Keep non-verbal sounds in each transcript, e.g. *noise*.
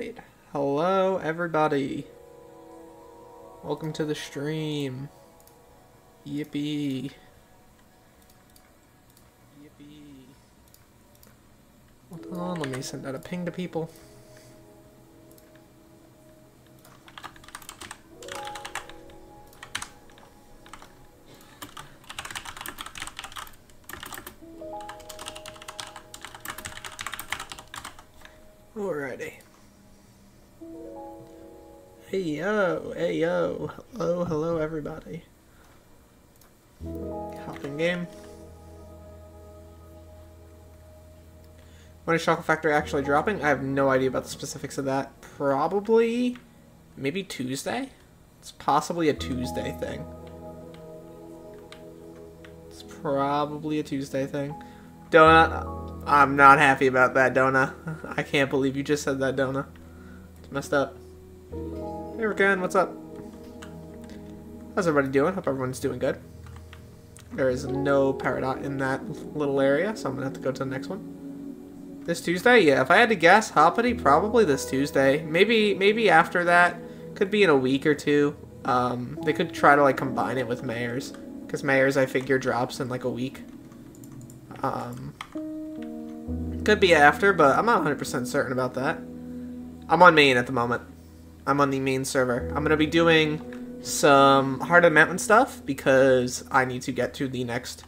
Alright. Hello, everybody. Welcome to the stream. Yippee. Yippee. Hold on, let me send out a ping to people. Hey yo, hey yo, hello, hello everybody. Hopping game. When is Chocolate Factory actually dropping? I have no idea about the specifics of that. Probably, maybe Tuesday? It's possibly a Tuesday thing. It's probably a Tuesday thing. Donut, I'm not happy about that, Dona. *laughs* I can't believe you just said that, Dona. It's messed up. Hey, Rakan, what's up? How's everybody doing? Hope everyone's doing good. There is no Peridot in that little area, so I'm gonna have to go to the next one. This Tuesday? Yeah, if I had to guess, Hoppity, probably this Tuesday. Maybe maybe after that. Could be in a week or two. Um, they could try to like combine it with Mayors. Because Mayors, I figure, drops in like a week. Um, could be after, but I'm not 100% certain about that. I'm on main at the moment. I'm on the main server. I'm going to be doing some Heart of the Mountain stuff because I need to get to the next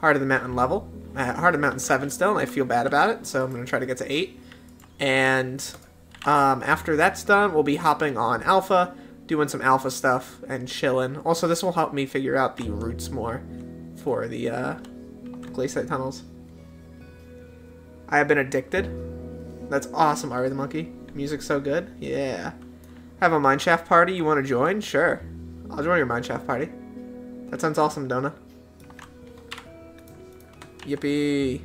Heart of the Mountain level. I'm at Heart of the Mountain 7 still, and I feel bad about it, so I'm going to try to get to 8. And um, after that's done, we'll be hopping on Alpha, doing some Alpha stuff, and chilling. Also, this will help me figure out the routes more for the uh, glacite tunnels. I have been addicted. That's awesome, Ari the Monkey. Music's so good. Yeah. Have a mineshaft party you want to join? Sure. I'll join your mineshaft party. That sounds awesome, Dona. Yippee.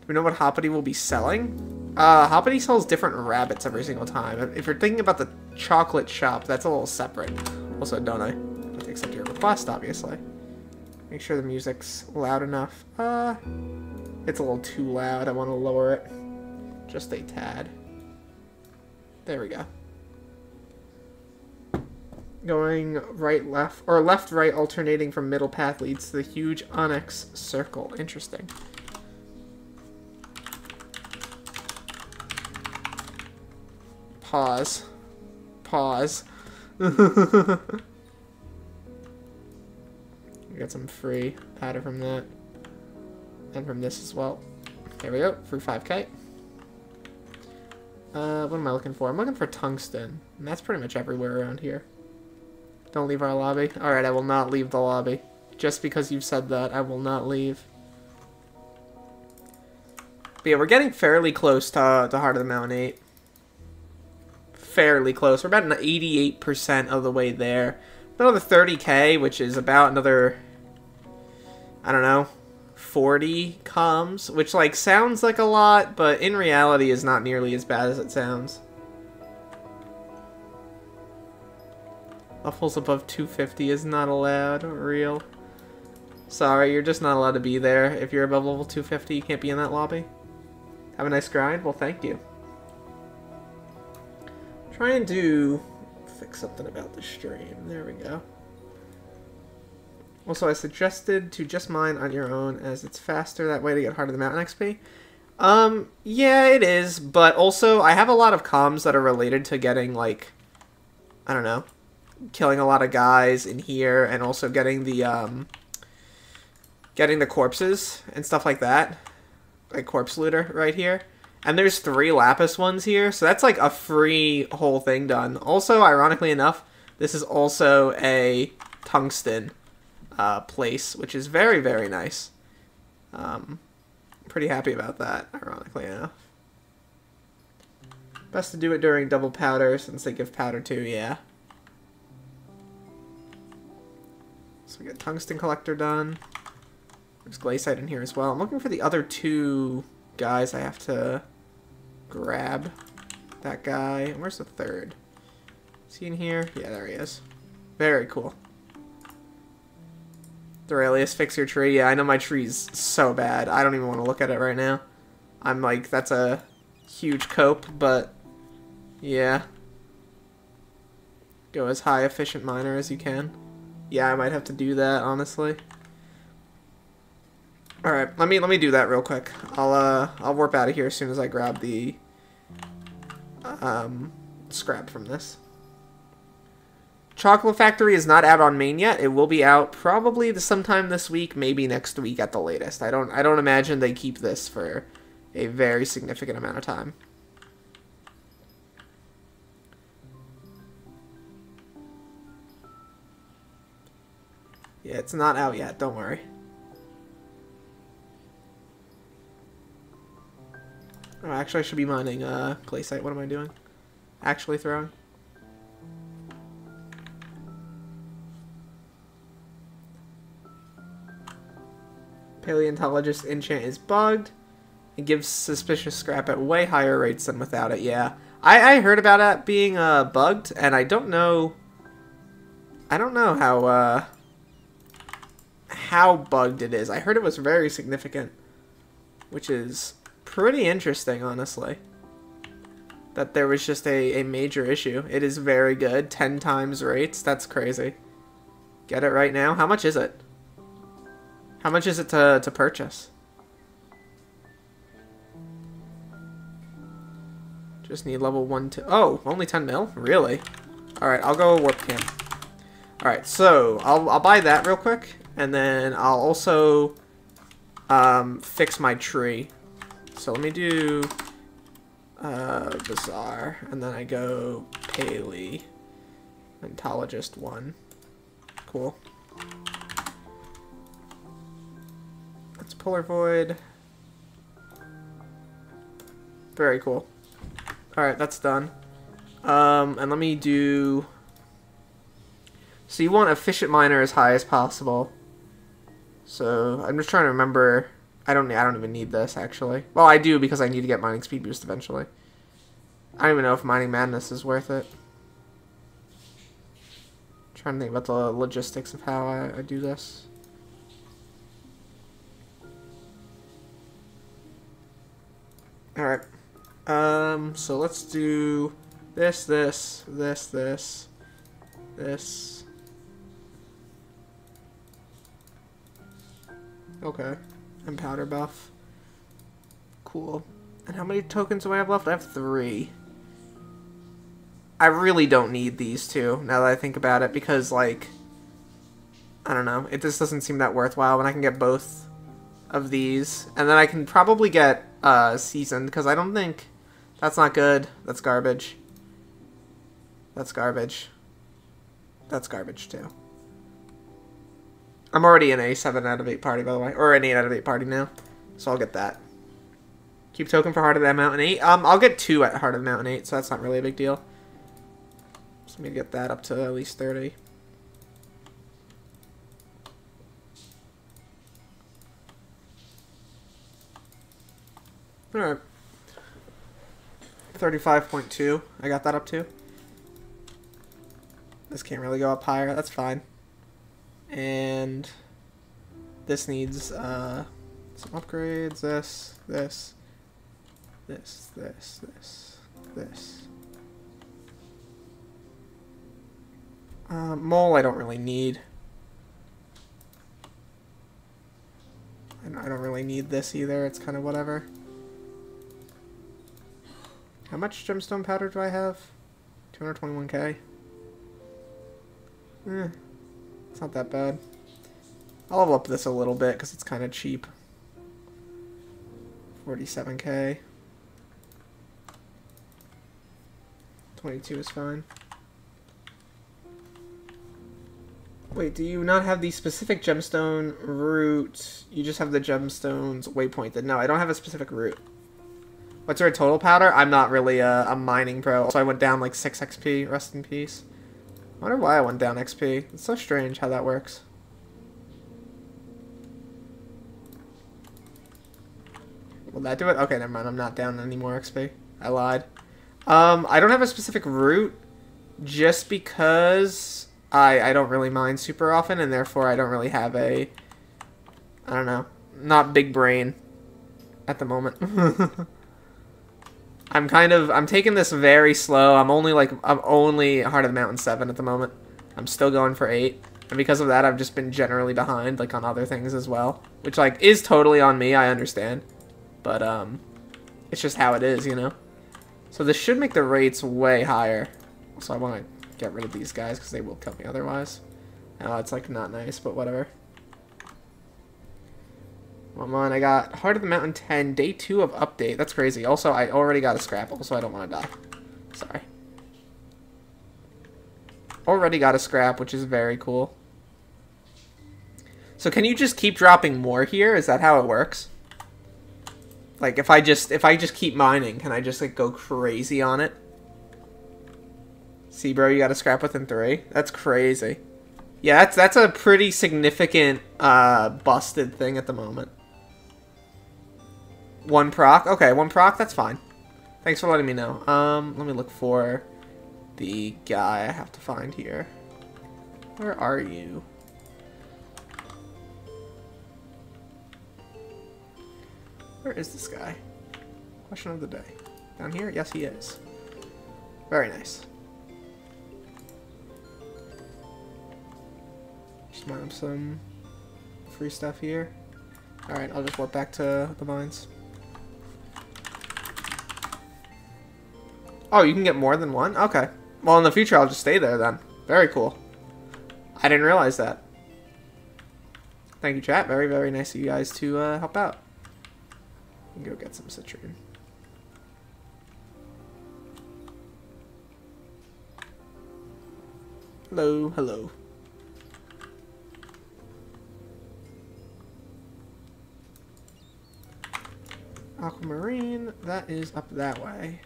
Do we know what Hoppity will be selling? Uh, Hoppity sells different rabbits every single time. If you're thinking about the chocolate shop, that's a little separate. Also, don't I? Accept your request, obviously. Make sure the music's loud enough. Uh, it's a little too loud. I want to lower it just a tad. There we go. Going right, left, or left, right, alternating from middle path leads to the huge onyx circle. Interesting. Pause. Pause. *laughs* we got some free powder from that. And from this as well. There we go, free 5k. Uh, what am I looking for? I'm looking for tungsten. And that's pretty much everywhere around here. Don't leave our lobby. Alright, I will not leave the lobby. Just because you've said that, I will not leave. But yeah, we're getting fairly close to, to Heart of the Mountain 8. Fairly close. We're about 88% of the way there. Another 30k, which is about another... I don't know, 40 comes, which like sounds like a lot, but in reality is not nearly as bad as it sounds. Levels above 250 is not allowed, real. Sorry, you're just not allowed to be there. If you're above level 250, you can't be in that lobby. Have a nice grind? Well, thank you. Try and do... fix something about the stream. There we go. Also, I suggested to just mine on your own as it's faster that way to get Heart of the Mountain XP. Um, yeah, it is, but also I have a lot of comms that are related to getting, like, I don't know, killing a lot of guys in here and also getting the, um, getting the corpses and stuff like that. Like Corpse Looter right here. And there's three Lapis ones here, so that's like a free whole thing done. Also, ironically enough, this is also a tungsten uh, place, which is very, very nice. Um, pretty happy about that, ironically enough. Best to do it during double powder, since they give powder too, yeah. So we get tungsten collector done. There's glacite in here as well. I'm looking for the other two guys I have to grab. That guy. Where's the third? Is he in here? Yeah, there he is. Very cool. Derailious, fix your tree. Yeah, I know my tree's so bad. I don't even want to look at it right now. I'm like, that's a huge cope, but yeah. Go as high efficient miner as you can. Yeah, I might have to do that, honestly. Alright, let me let me do that real quick. I'll uh I'll warp out of here as soon as I grab the um scrap from this. Chocolate Factory is not out on main yet. It will be out probably sometime this week, maybe next week at the latest. I don't I don't imagine they keep this for a very significant amount of time. Yeah, it's not out yet, don't worry. Oh, actually I should be mining uh, glacite. What am I doing? Actually throwing? Paleontologist enchant is bugged. It gives suspicious scrap at way higher rates than without it, yeah. I, I heard about it being uh, bugged, and I don't know... I don't know how, uh, how bugged it is. I heard it was very significant, which is pretty interesting, honestly. That there was just a, a major issue. It is very good. 10 times rates. That's crazy. Get it right now? How much is it? How much is it to, to purchase? Just need level 1 to... Oh, only 10 mil? Really? Alright, I'll go warp camp. Alright, so I'll, I'll buy that real quick. And then I'll also um, fix my tree. So let me do uh, Bazaar. And then I go Paley. Ontologist 1. Cool. Polar Void. Very cool. Alright, that's done. Um, and let me do... So you want efficient miner as high as possible. So I'm just trying to remember. I don't. I don't even need this actually. Well, I do because I need to get mining speed boost eventually. I don't even know if mining madness is worth it. I'm trying to think about the logistics of how I, I do this. Alright. Um, so let's do this, this, this, this, this. Okay. And powder buff. Cool. And how many tokens do I have left? I have three. I really don't need these two, now that I think about it, because, like, I don't know, it just doesn't seem that worthwhile when I can get both of these. And then I can probably get uh, seasoned, because I don't think... That's not good. That's garbage. That's garbage. That's garbage, too. I'm already in a 7 out of 8 party, by the way. Or an 8 out of 8 party now. So I'll get that. Keep token for Heart of the Mountain 8. Um, I'll get 2 at Heart of the Mountain 8, so that's not really a big deal. So let me get that up to at least 30. Alright. 35.2. I got that up to. This can't really go up higher. That's fine. And this needs uh, some upgrades. This, this, this, this, this, this. Uh, mole I don't really need. And I don't really need this either. It's kind of whatever. How much gemstone powder do I have? 221k. Eh, it's not that bad. I'll level up this a little bit because it's kind of cheap. 47k. 22 is fine. Wait, do you not have the specific gemstone route? You just have the gemstones waypointed. No, I don't have a specific route. What's our total powder? I'm not really a, a mining pro, so I went down like 6 XP. Rest in peace. I wonder why I went down XP. It's so strange how that works. Will that do it? Okay, never mind. I'm not down any more XP. I lied. Um, I don't have a specific route just because I, I don't really mine super often and therefore I don't really have a, I don't know, not big brain at the moment. *laughs* I'm kind of I'm taking this very slow. I'm only like I'm only Heart of the Mountain 7 at the moment. I'm still going for 8. And because of that, I've just been generally behind like on other things as well, which like is totally on me, I understand. But um it's just how it is, you know. So this should make the rates way higher. So I want to get rid of these guys because they will kill me otherwise. Oh, it's like not nice, but whatever. Come on, I got Heart of the Mountain 10, day 2 of update. That's crazy. Also, I already got a Scrapple, so I don't want to die. Sorry. Already got a Scrap, which is very cool. So can you just keep dropping more here? Is that how it works? Like, if I just, if I just keep mining, can I just, like, go crazy on it? See, bro, you got a Scrap within three? That's crazy. Yeah, that's, that's a pretty significant, uh, busted thing at the moment. One proc? Okay, one proc, that's fine. Thanks for letting me know. Um, let me look for the guy I have to find here. Where are you? Where is this guy? Question of the day. Down here? Yes, he is. Very nice. Just mine up some free stuff here. Alright, I'll just warp back to the mines. Oh, you can get more than one? Okay. Well, in the future, I'll just stay there then. Very cool. I didn't realize that. Thank you, chat. Very, very nice of you guys to uh, help out. Go get some citrine. Hello, hello. Aquamarine, that is up that way.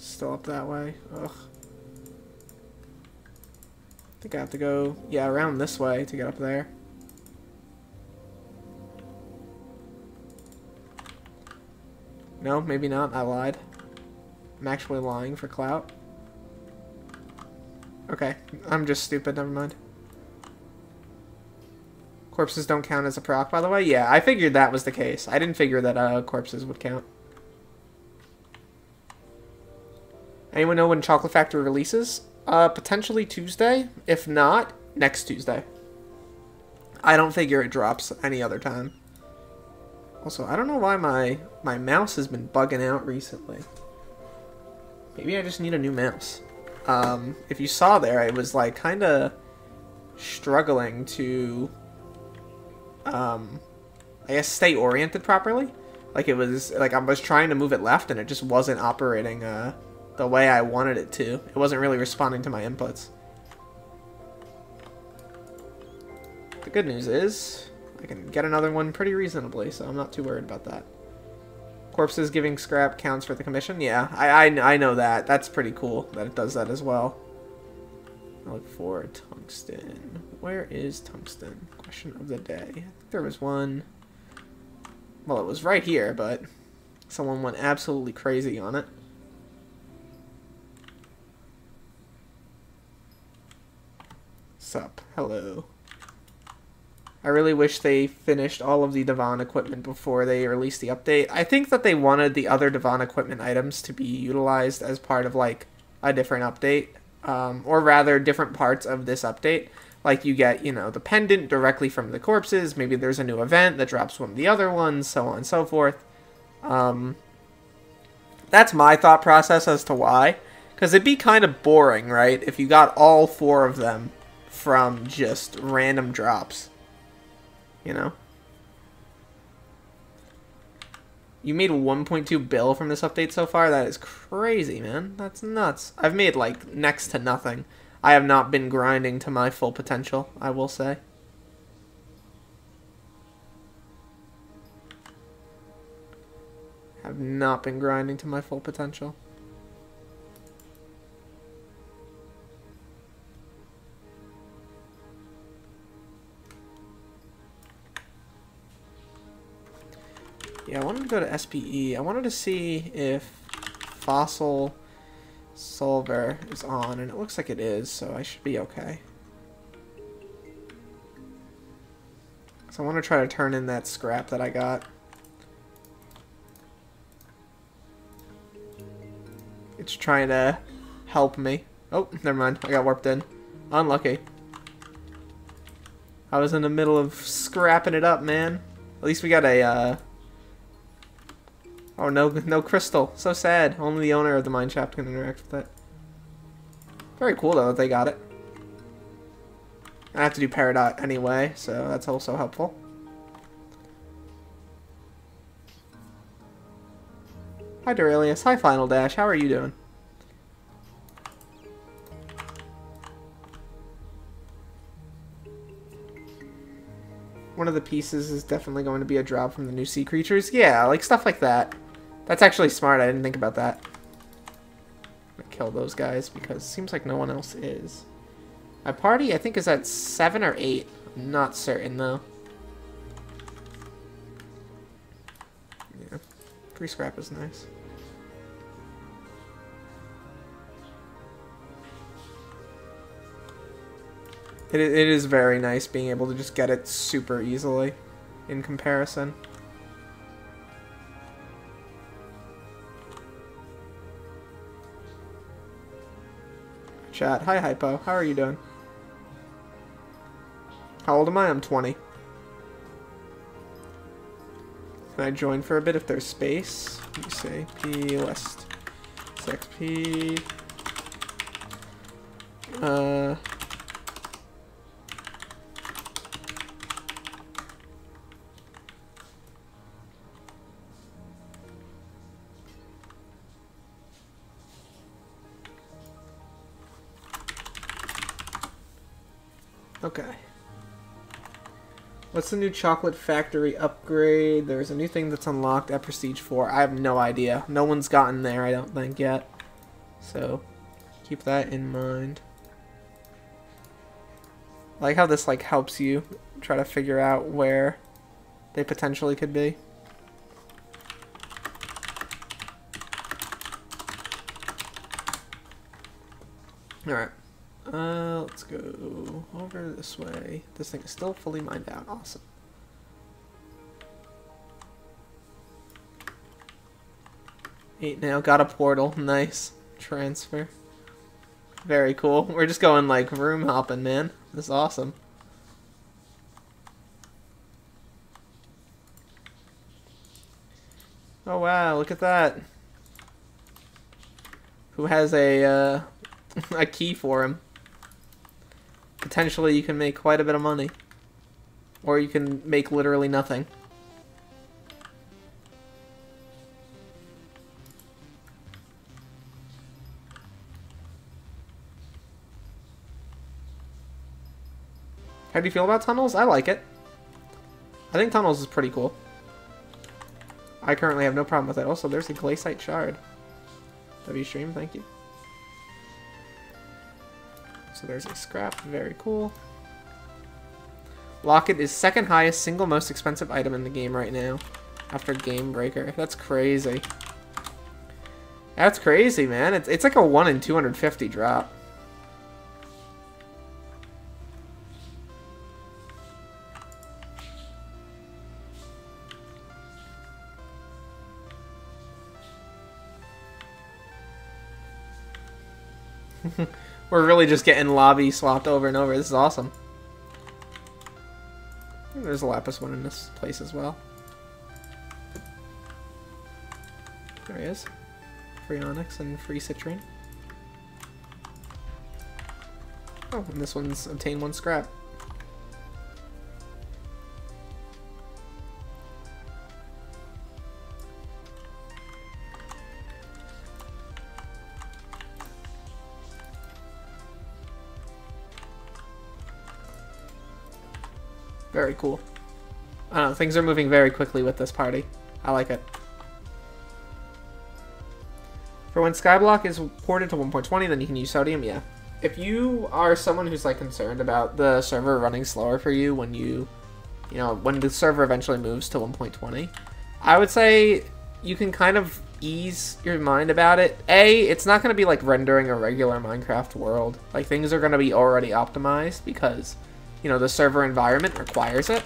Still up that way. Ugh. I think I have to go, yeah, around this way to get up there. No, maybe not. I lied. I'm actually lying for clout. Okay, I'm just stupid. Never mind. Corpses don't count as a proc, by the way? Yeah, I figured that was the case. I didn't figure that uh, corpses would count. Anyone know when Chocolate Factory releases? Uh, potentially Tuesday. If not, next Tuesday. I don't figure it drops any other time. Also, I don't know why my, my mouse has been bugging out recently. Maybe I just need a new mouse. Um, if you saw there, I was like kind of struggling to, um, I guess stay oriented properly. Like it was, like I was trying to move it left and it just wasn't operating, uh, the way I wanted it to. It wasn't really responding to my inputs. The good news is, I can get another one pretty reasonably, so I'm not too worried about that. Corpses giving scrap counts for the commission? Yeah, I, I, I know that. That's pretty cool that it does that as well. I look for tungsten. Where is tungsten? Question of the day. I think there was one... Well, it was right here, but someone went absolutely crazy on it. Sup? Hello. I really wish they finished all of the Divan equipment before they released the update. I think that they wanted the other Divan equipment items to be utilized as part of like a different update, um, or rather different parts of this update. Like you get, you know, the pendant directly from the corpses. Maybe there's a new event that drops one of the other ones, so on and so forth. Um, that's my thought process as to why. Because it'd be kind of boring, right? If you got all four of them from just random drops you know? You made 1.2 bill from this update so far? That is crazy, man. That's nuts. I've made, like, next to nothing. I have not been grinding to my full potential, I will say. Have not been grinding to my full potential. Yeah, I wanted to go to SPE. I wanted to see if Fossil Solver is on, and it looks like it is, so I should be okay. So I want to try to turn in that scrap that I got. It's trying to help me. Oh, never mind. I got warped in. Unlucky. I was in the middle of scrapping it up, man. At least we got a, uh... Oh, no, no crystal. So sad. Only the owner of the mine shaft can interact with it. Very cool, though, that they got it. I have to do Peridot anyway, so that's also helpful. Hi, Derailious. Hi, Final Dash. How are you doing? One of the pieces is definitely going to be a drop from the new sea creatures. Yeah, like stuff like that. That's actually smart. I didn't think about that. kill those guys because seems like no one else is. My party, I think, is at 7 or 8. I'm not certain, though. Yeah. Free scrap is nice. It, it is very nice being able to just get it super easily in comparison. Chat. Hi, Hypo. How are you doing? How old am I? I'm 20. Can I join for a bit if there's space? Let me see. P list. XP. Uh. What's the new chocolate factory upgrade? There's a new thing that's unlocked at Prestige 4. I have no idea. No one's gotten there, I don't think, yet. So, keep that in mind. I like how this, like, helps you try to figure out where they potentially could be. This way. This thing is still fully mined out. Awesome. Eight now. Got a portal. Nice. Transfer. Very cool. We're just going like room hopping, man. This is awesome. Oh wow, look at that. Who has a uh, *laughs* a key for him? Potentially you can make quite a bit of money. Or you can make literally nothing. How do you feel about tunnels? I like it. I think tunnels is pretty cool. I currently have no problem with it. Also, there's a glacite shard. W stream, thank you. So there's a scrap. Very cool. Locket is second highest single most expensive item in the game right now. After Game Breaker. That's crazy. That's crazy, man. It's, it's like a 1 in 250 drop. We're really just getting lobby swapped over and over. This is awesome. There's a Lapis one in this place as well. There he is. Free Onyx and free Citrine. Oh, and this one's obtain one scrap. Very cool. I know, things are moving very quickly with this party. I like it. For when Skyblock is ported to 1.20, then you can use Sodium, yeah. If you are someone who's like concerned about the server running slower for you when you, you know, when the server eventually moves to 1.20, I would say you can kind of ease your mind about it. A, it's not going to be like rendering a regular Minecraft world. Like things are going to be already optimized because you know, the server environment requires it.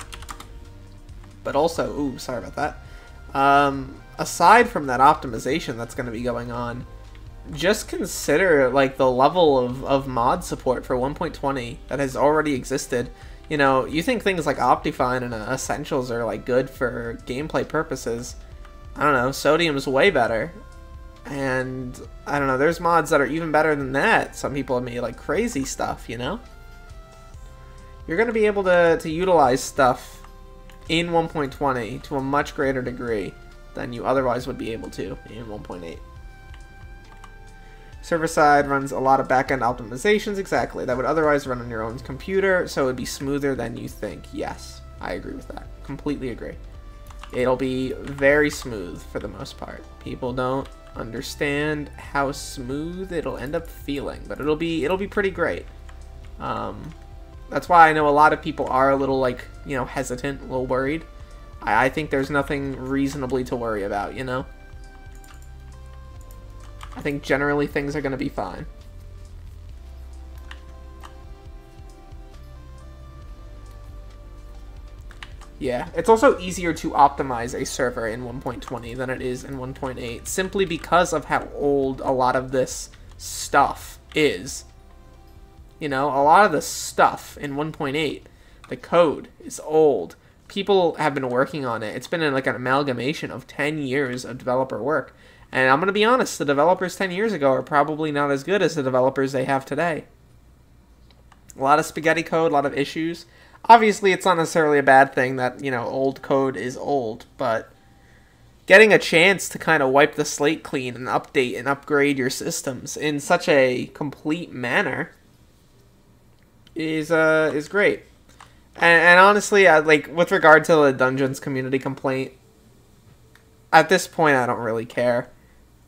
but also, ooh, sorry about that. Um, aside from that optimization that's going to be going on, just consider like the level of, of mod support for 1.20 that has already existed. You know, you think things like Optifine and uh, Essentials are like good for gameplay purposes. I don't know, Sodium's way better. And I don't know, there's mods that are even better than that. Some people have made like crazy stuff, you know? You're going to be able to, to utilize stuff in 1.20 to a much greater degree than you otherwise would be able to in 1.8. Server side runs a lot of backend optimizations, exactly, that would otherwise run on your own computer, so it would be smoother than you think. Yes, I agree with that. Completely agree. It'll be very smooth for the most part. People don't understand how smooth it'll end up feeling, but it'll be it'll be pretty great. Um, that's why I know a lot of people are a little like you know hesitant, a little worried. I, I think there's nothing reasonably to worry about, you know. I think generally things are going to be fine. Yeah, it's also easier to optimize a server in 1.20 than it is in 1.8, simply because of how old a lot of this stuff is. You know, a lot of the stuff in 1.8, the code is old. People have been working on it. It's been like an amalgamation of 10 years of developer work. And I'm going to be honest, the developers 10 years ago are probably not as good as the developers they have today. A lot of spaghetti code, a lot of issues. Obviously, it's not necessarily a bad thing that, you know, old code is old, but getting a chance to kind of wipe the slate clean and update and upgrade your systems in such a complete manner is uh is great. And, and honestly, I, like with regard to the Dungeons community complaint, at this point I don't really care.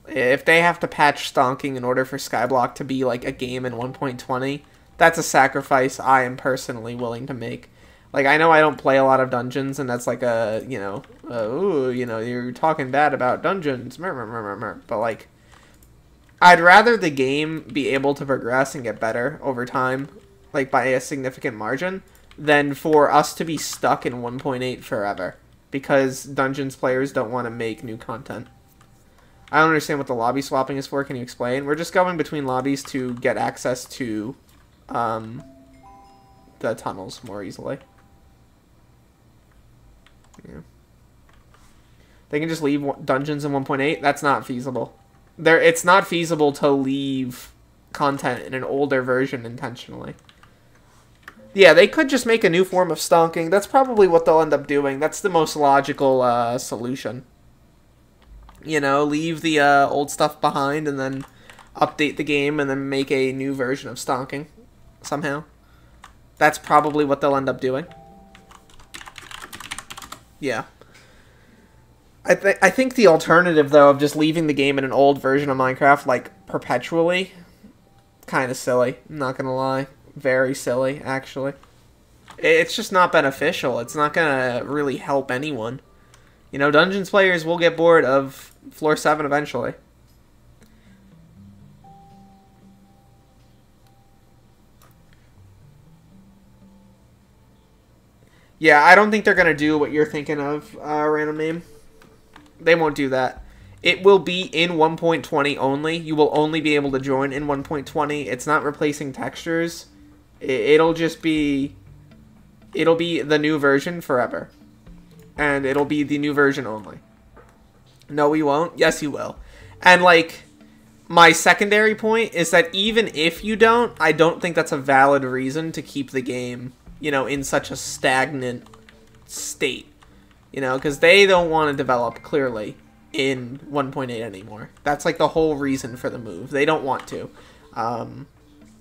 If they have to patch stonking in order for Skyblock to be like a game in 1.20, that's a sacrifice I am personally willing to make. Like I know I don't play a lot of dungeons, and that's like a you know, uh, ooh, you know, you're talking bad about dungeons, but like, I'd rather the game be able to progress and get better over time, like by a significant margin, than for us to be stuck in 1.8 forever because dungeons players don't want to make new content. I don't understand what the lobby swapping is for. Can you explain? We're just going between lobbies to get access to um, the tunnels more easily. Yeah. They can just leave dungeons in 1.8. That's not feasible. There, it's not feasible to leave content in an older version intentionally. Yeah, they could just make a new form of stonking. That's probably what they'll end up doing. That's the most logical uh, solution you know, leave the uh, old stuff behind and then update the game and then make a new version of Stonking somehow. That's probably what they'll end up doing. Yeah. I, th I think the alternative, though, of just leaving the game in an old version of Minecraft, like, perpetually, kind of silly. I'm not going to lie. Very silly, actually. It's just not beneficial. It's not going to really help anyone. You know, Dungeons players will get bored of floor 7 eventually. Yeah, I don't think they're going to do what you're thinking of, uh, random name. They won't do that. It will be in 1.20 only. You will only be able to join in 1.20. It's not replacing textures. It'll just be... It'll be the new version forever. And it'll be the new version only. No, we won't. Yes, you will. And like my secondary point is that even if you don't, I don't think that's a valid reason to keep the game, you know, in such a stagnant state. You know, because they don't want to develop clearly in 1.8 anymore. That's like the whole reason for the move. They don't want to. Um,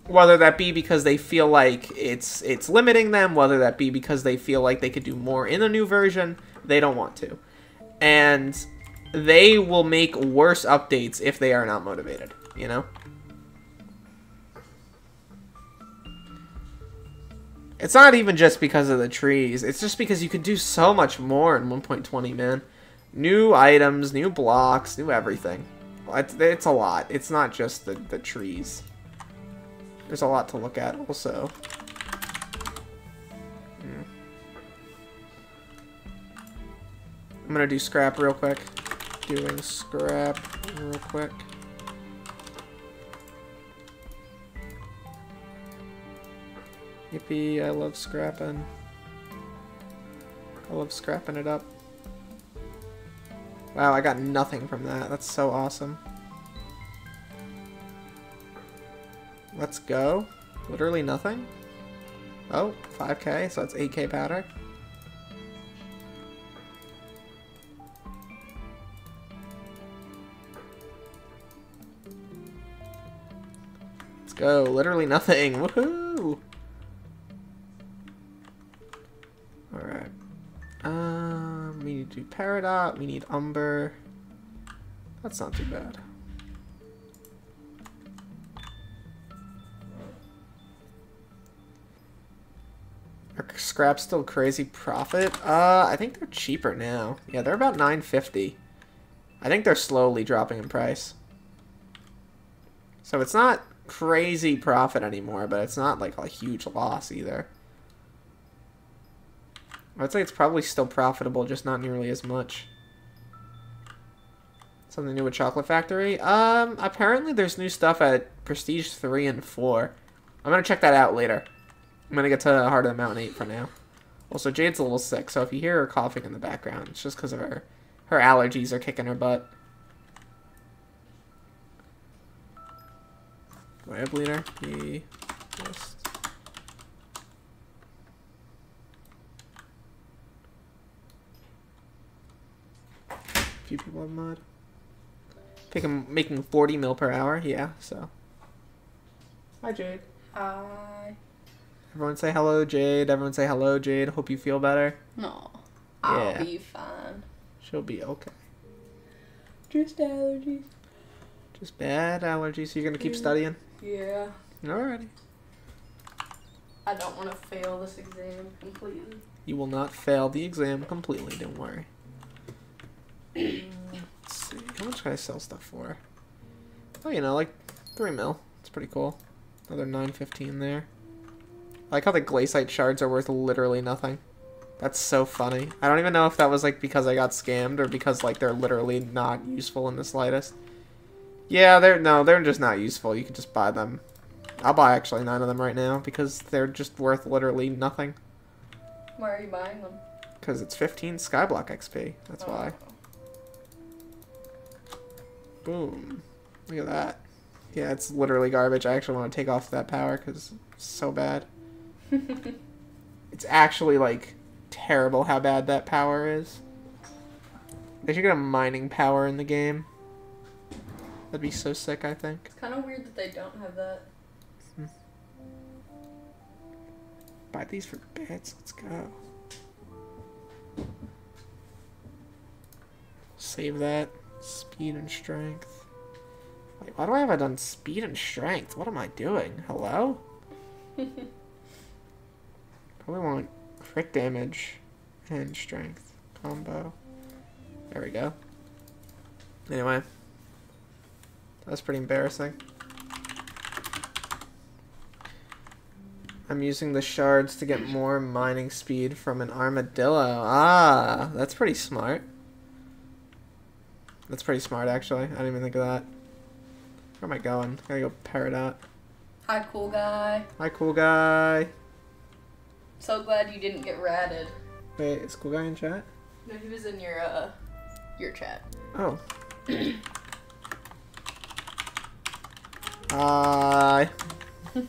whether that be because they feel like it's it's limiting them, whether that be because they feel like they could do more in the new version, they don't want to. And they will make worse updates if they are not motivated, you know? It's not even just because of the trees. It's just because you could do so much more in 1.20, man. New items, new blocks, new everything. It's, it's a lot. It's not just the, the trees. There's a lot to look at also. Hmm. I'm gonna do scrap real quick. Doing scrap real quick. Yippee, I love scrapping. I love scrapping it up. Wow, I got nothing from that. That's so awesome. Let's go. Literally nothing. Oh, 5k, so that's 8k powder. Let's go. Literally nothing. Woohoo! Alright. Um, we need to do Peridot. We need Umber. That's not too bad. Are scraps still crazy profit? Uh, I think they're cheaper now. Yeah, they're about 950. I think they're slowly dropping in price. So it's not crazy profit anymore, but it's not like a huge loss either. I'd say it's probably still profitable, just not nearly as much. Something new with Chocolate Factory? Um, apparently there's new stuff at Prestige 3 and 4. I'm gonna check that out later. I'm gonna get to Heart of the Mountain 8 for now. Also, Jade's a little sick, so if you hear her coughing in the background, it's just because of her. Her allergies are kicking her butt. Do I have leader? The list. A few people have mod. Picking, making 40 mil per hour, yeah, so. Hi, Jade. Hi. Everyone say hello, Jade. Everyone say hello, Jade. Hope you feel better. No. I'll Yeah. be fine. She'll be okay. Just allergies. Just bad allergies. So you're gonna keep Mm. studying? Yeah. Alrighty. I don't want to fail this exam completely. You will not fail the exam completely. Don't worry. *clears throat* Let's see. How much can I sell stuff for? Oh, you know, like three mil. It's pretty cool. Another nine fifteen there. I like how the glacite shards are worth literally nothing. That's so funny. I don't even know if that was like because I got scammed or because like they're literally not useful in the slightest. Yeah, they're no, they're just not useful. You can just buy them. I'll buy actually nine of them right now because they're just worth literally nothing. Why are you buying them? Because it's 15 Skyblock XP. That's oh. why. Boom. Look at that. Yeah, it's literally garbage. I actually want to take off that power because it's so bad. *laughs* It's actually, like, terrible how bad that power is. They should get a mining power in the game. That'd be so sick, I think. It's kind of weird that they don't have that. Hmm. Buy these for bits. Let's go. Save that. Speed and strength. Wait, why do I have I done speed and strength? What am I doing? Hello? *laughs* Probably want crit damage and strength combo. There we go. Anyway. That's pretty embarrassing. I'm using the shards to get more mining speed from an armadillo. Ah, that's pretty smart. That's pretty smart, actually. I didn't even think of that. Where am I going? Gotta go Peridot. Hi, cool guy. Hi, cool guy. So glad you didn't get ratted. Wait, is cool guy in chat? No, he was in your uh, your chat. Oh. Hi. *laughs*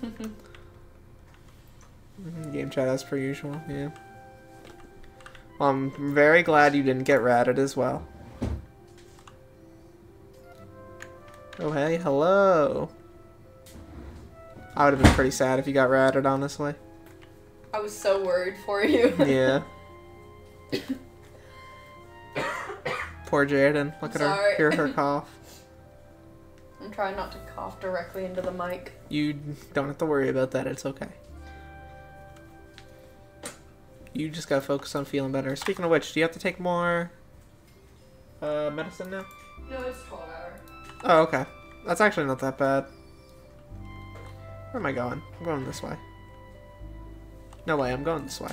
Game chat as per usual, yeah. Well, I'm very glad you didn't get ratted as well. Oh, hey, hello. I would have been pretty sad if you got ratted, honestly. I was so worried for you. Yeah. *coughs* Poor Jaden. Look at her. Hear her *laughs* cough. I'm trying not to cough directly into the mic. You don't have to worry about that. It's okay. You just gotta focus on feeling better. Speaking of which, do you have to take more uh, medicine now? No, it's 12 hour. Oh, okay. That's actually not that bad. Where am I going? I'm going this way. No way, I'm going this way.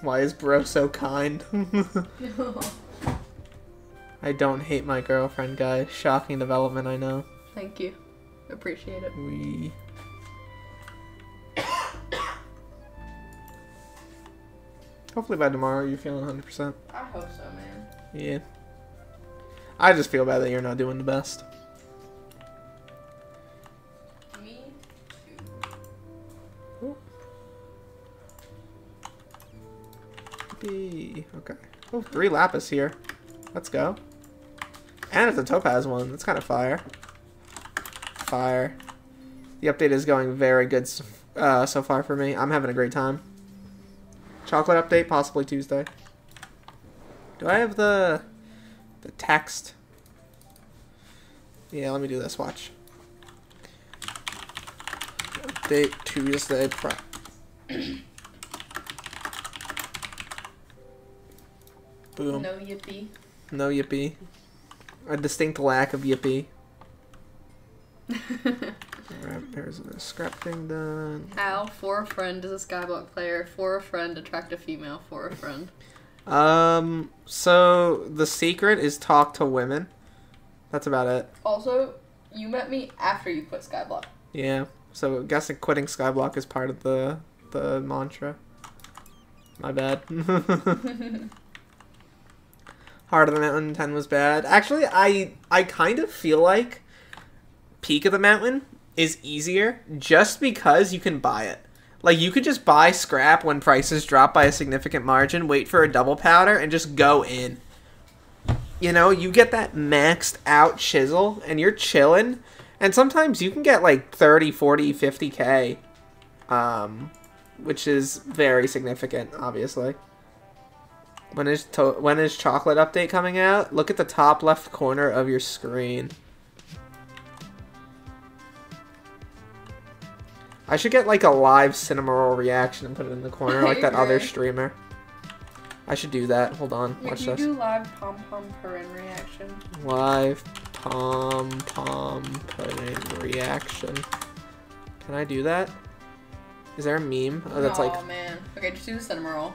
Why is bro so kind? *laughs* I don't hate my girlfriend, guys. Shocking development, I know. Thank you. Appreciate it. We. *coughs* Hopefully by tomorrow you're feeling 100%. I hope so, man. Yeah. I just feel bad that you're not doing the best. Okay. Oh, three lapis here. Let's go. And it's a topaz one. That's kind of fire. Fire. The update is going very good uh, so far for me. I'm having a great time. Chocolate update, possibly Tuesday. Do I have the the text? Yeah, let me do this. Watch. Update Tuesday. *clears throat* Boom. No yippee. No yippee. A distinct lack of yippee. *laughs* Alright, there's a scrap thing done. How for a friend is a skyblock player. For a friend, attract a female. For a friend. Um, so the secret is talk to women. That's about it. Also, you met me after you quit skyblock. Yeah. So I guess quitting Skyblock is part of the the mantra. My bad. *laughs* *laughs* Heart of the Mountain 10 was bad. Actually, I I kind of feel like Peak of the Mountain is easier just because you can buy it. Like you could just buy scrap when prices drop by a significant margin, wait for a double powder and just go in. You know, you get that maxed out chisel and you're chilling and sometimes you can get like 30, 40, 50k um which is very significant obviously. When is to- when is chocolate update coming out? Look at the top left corner of your screen. I should get like a live Cinnamoroll reaction and put it in the corner *laughs* like that other streamer. I should do that. Hold on. Wait, Watch can you this. do live pom pom purring reaction? Live pom pom pudding reaction. Can I do that? Is there a meme? Oh, that's oh, like. Oh man. Okay, just do the Cinnamoroll.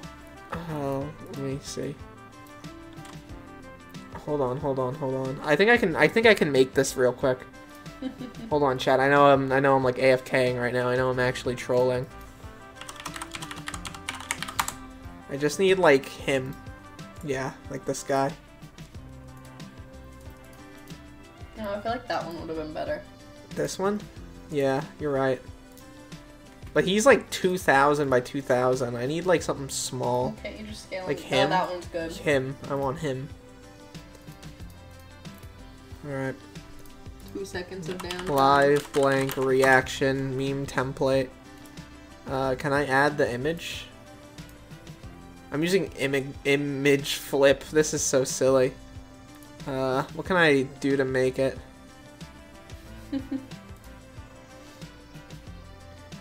Oh, let me see. Hold on, hold on, hold on. I think I can. I think I can make this real quick. *laughs* Hold on, chat. I know I'm. I know I'm like AFKing right now. I know I'm actually trolling. I just need like him. Yeah, like this guy. No, I feel like that one would have been better. This one? Yeah, you're right. But he's like 2,000 by 2,000. I need like something small. Can't you just scale Like him? No, that one's good. Him. I want him. Alright. Two seconds of down. Live blank reaction meme template. Uh, can I add the image? I'm using image image flip. This is so silly. Uh, what can I do to make it? *laughs*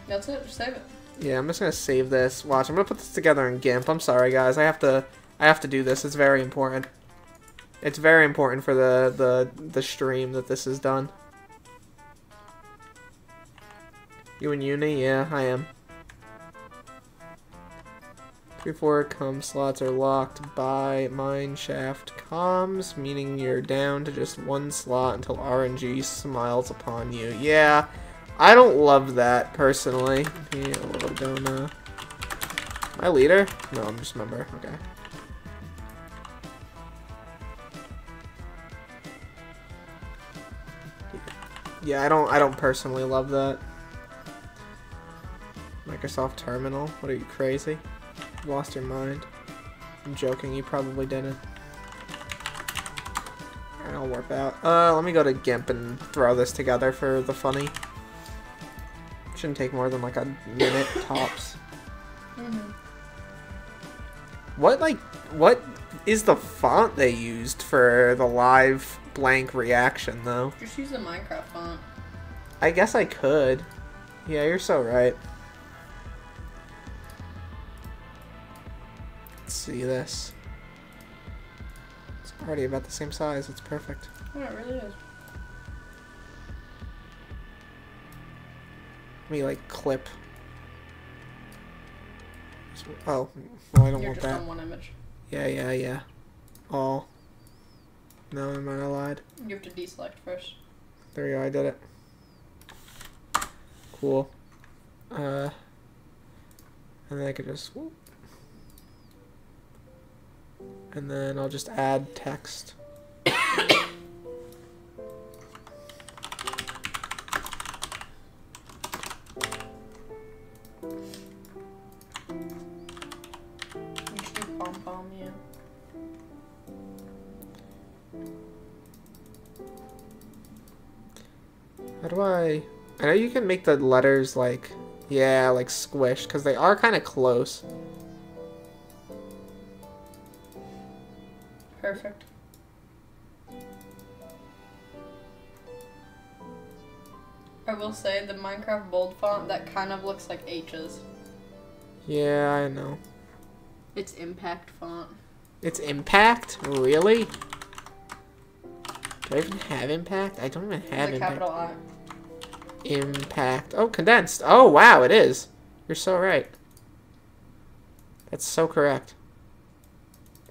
That's it. Just save it. Yeah, I'm just gonna save this. Watch, I'm gonna put this together in GIMP. I'm sorry, guys. I have to. I have to do this. It's very important. It's very important for the the the stream that this is done. You in uni? Yeah, I am. Three four com slots are locked by mineshaft comms, meaning you're down to just one slot until RNG smiles upon you. Yeah, I don't love that personally. My leader? No, I'm just a member. Okay. Yeah, I don't. I don't personally love that. Microsoft Terminal. What are you crazy? You lost your mind. I'm joking. You probably didn't. I'll warp out. Uh, let me go to GIMP and throw this together for the funny. Shouldn't take more than like a minute tops. Mm-hmm. What like what is the font they used for the live blank reaction though? Just use the Minecraft font. I guess I could. Yeah, you're so right. Let's see this. It's already about the same size. It's perfect. Oh, it really is. Me like clip. Oh, well, I don't You're want that. on one image. Yeah, yeah, yeah. All. No, am I allowed? You have to deselect first. There you go, I did it. Cool. Uh, and then I could just. whoop. And then I'll just add text. *coughs* can make the letters like, yeah, like squished because they are kind of close. Perfect. I will say the Minecraft bold font that kind of looks like H's. Yeah, I know. It's impact font. It's impact, really? Do I even have impact? I don't even have impact. capital I. Impact. Oh, condensed. Oh, wow, it is. You're so right. That's so correct.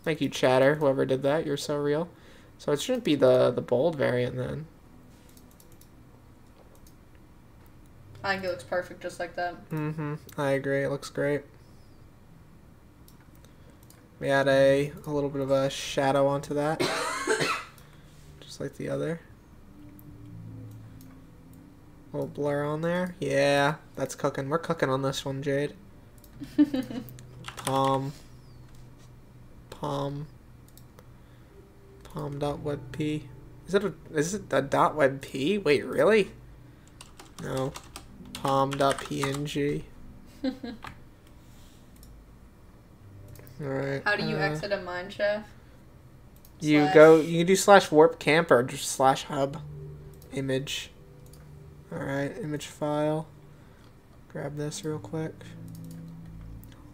Thank you, Chatter, whoever did that. You're so real. So it shouldn't be the, the bold variant then. I think it looks perfect just like that. Mm-hmm. I agree. It looks great. We add a, a little bit of a shadow onto that. *coughs* Just like the other. Little blur on there. Yeah, that's cooking. We're cooking on this one, Jade. *laughs* Palm. Palm. Palm dot webp. Is it a is it a dot webp? Wait, really? No. Palm dot png. *laughs* Alright. How do you uh, exit a mine shaft? You Slash- go. You can do slash warp camp or just slash hub image. All right, image file. Grab this real quick.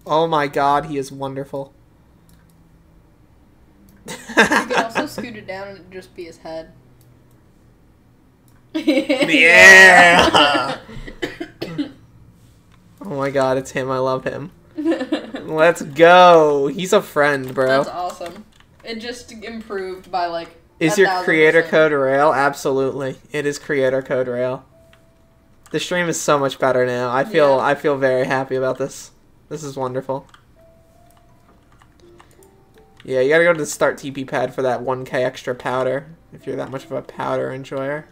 Oh my God, he is wonderful. You could also *laughs* scoot it down and it'd just be his head. Yeah. *laughs* oh my God, it's him. I love him. *laughs* Let's go. He's a friend, bro. That's awesome. It just improved by like. Is your creator percent. code rail? Absolutely. It is creator code rail. The stream is so much better now. I feel Yeah. I feel very happy about this. This is wonderful. Yeah, you gotta go to the start TP pad for that 1k extra powder, if you're that much of a powder enjoyer.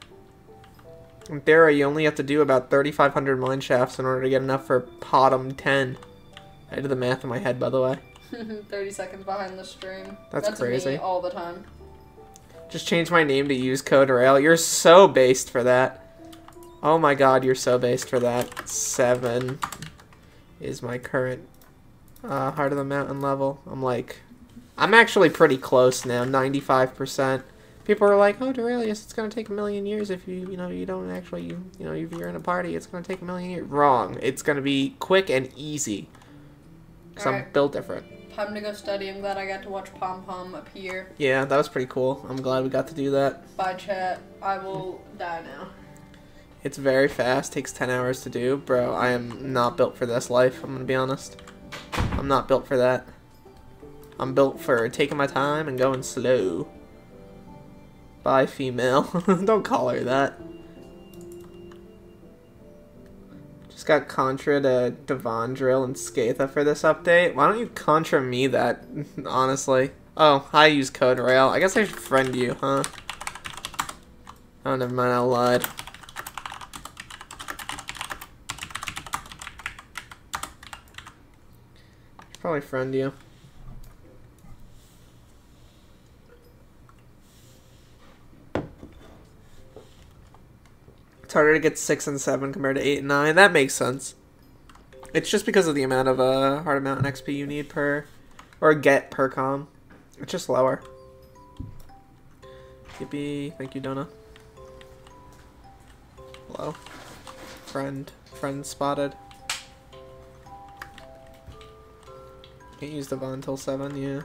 In theory, you only have to do about 3,500 mine shafts in order to get enough for Potom 10. I did the math in my head, by the way. *laughs* 30 seconds behind the stream. That's crazy. me all the time. Just change my name to use code rail. You're so based for that. Oh my god, you're so based for that. Seven is my current uh, Heart of the Mountain level. I'm like, I'm actually pretty close now, 95%. People are like, oh, Derailious, it's gonna take a million years if you, you know, you don't actually, you, you know, if you're in a party, it's gonna take a million years. Wrong. It's gonna be quick and easy. Because I'm built different. Time to go study. I'm glad I got to watch Pom Pom appear. Yeah, that was pretty cool. I'm glad we got to do that. Bye, chat. I will die now. It's very fast, takes 10 hours to do. Bro, I am not built for this life, I'm gonna be honest. I'm not built for that. I'm built for taking my time and going slow. Bye, female. *laughs* Don't call her that. Just got Contra to Divan drill and Scatha for this update. Why don't you Contra me that, *laughs* honestly? Oh, I use code rail. I guess I should friend you, huh? Oh, never mind, I lied. Probably friend you. It's harder to get six and seven compared to eight and nine. That makes sense. It's just because of the amount of uh, hard amount and XP you need per, or get per com. It's just lower. Yippee! Thank you, Donna. Hello, friend. Friend spotted. Can't use the Divan until 7, yeah.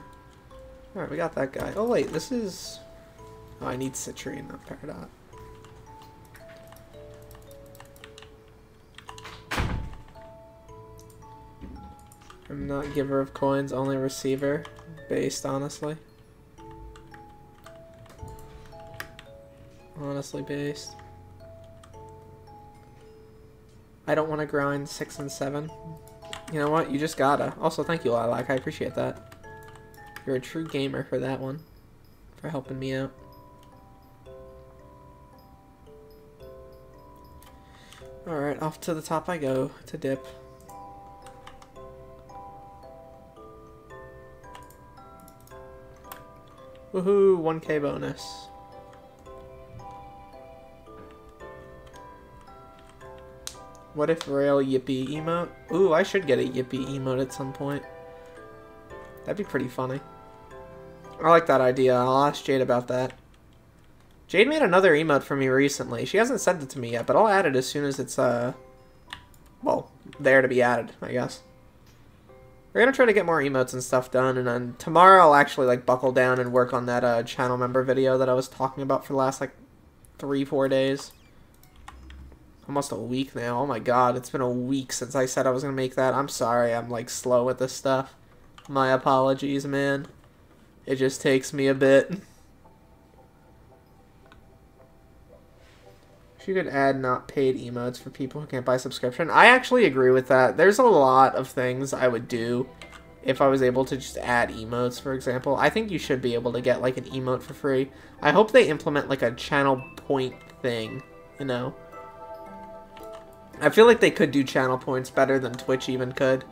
Alright, we got that guy. Oh, wait, this is... Oh, I need Citrine, not Peridot. I'm not giver of coins, only receiver. Based, honestly. Honestly based. I don't want to grind 6 and 7. You know what? You just gotta. Also, thank you, Lilac. I appreciate that. You're a true gamer for that one. For helping me out. Alright, off to the top I go to dip. Woohoo, 1k bonus. What if Rail Yippee emote? Ooh, I should get a Yippee emote at some point. That'd be pretty funny. I like that idea. I'll ask Jade about that. Jade made another emote for me recently. She hasn't sent it to me yet, but I'll add it as soon as it's, uh, well, there to be added, I guess. We're gonna try to get more emotes and stuff done, and then tomorrow I'll actually, like, buckle down and work on that, uh, channel member video that I was talking about for the last, like, three, four days almost a week now. Oh my god, it's been a week since I said I was going to make that. I'm sorry, I'm like slow with this stuff. My apologies, man. It just takes me a bit. You could add not paid emotes for people who can't buy subscription. I actually agree with that. There's a lot of things I would do if I was able to just add emotes, for example. I think you should be able to get like an emote for free. I hope they implement like a channel point thing, you know? I feel like they could do channel points better than Twitch even could.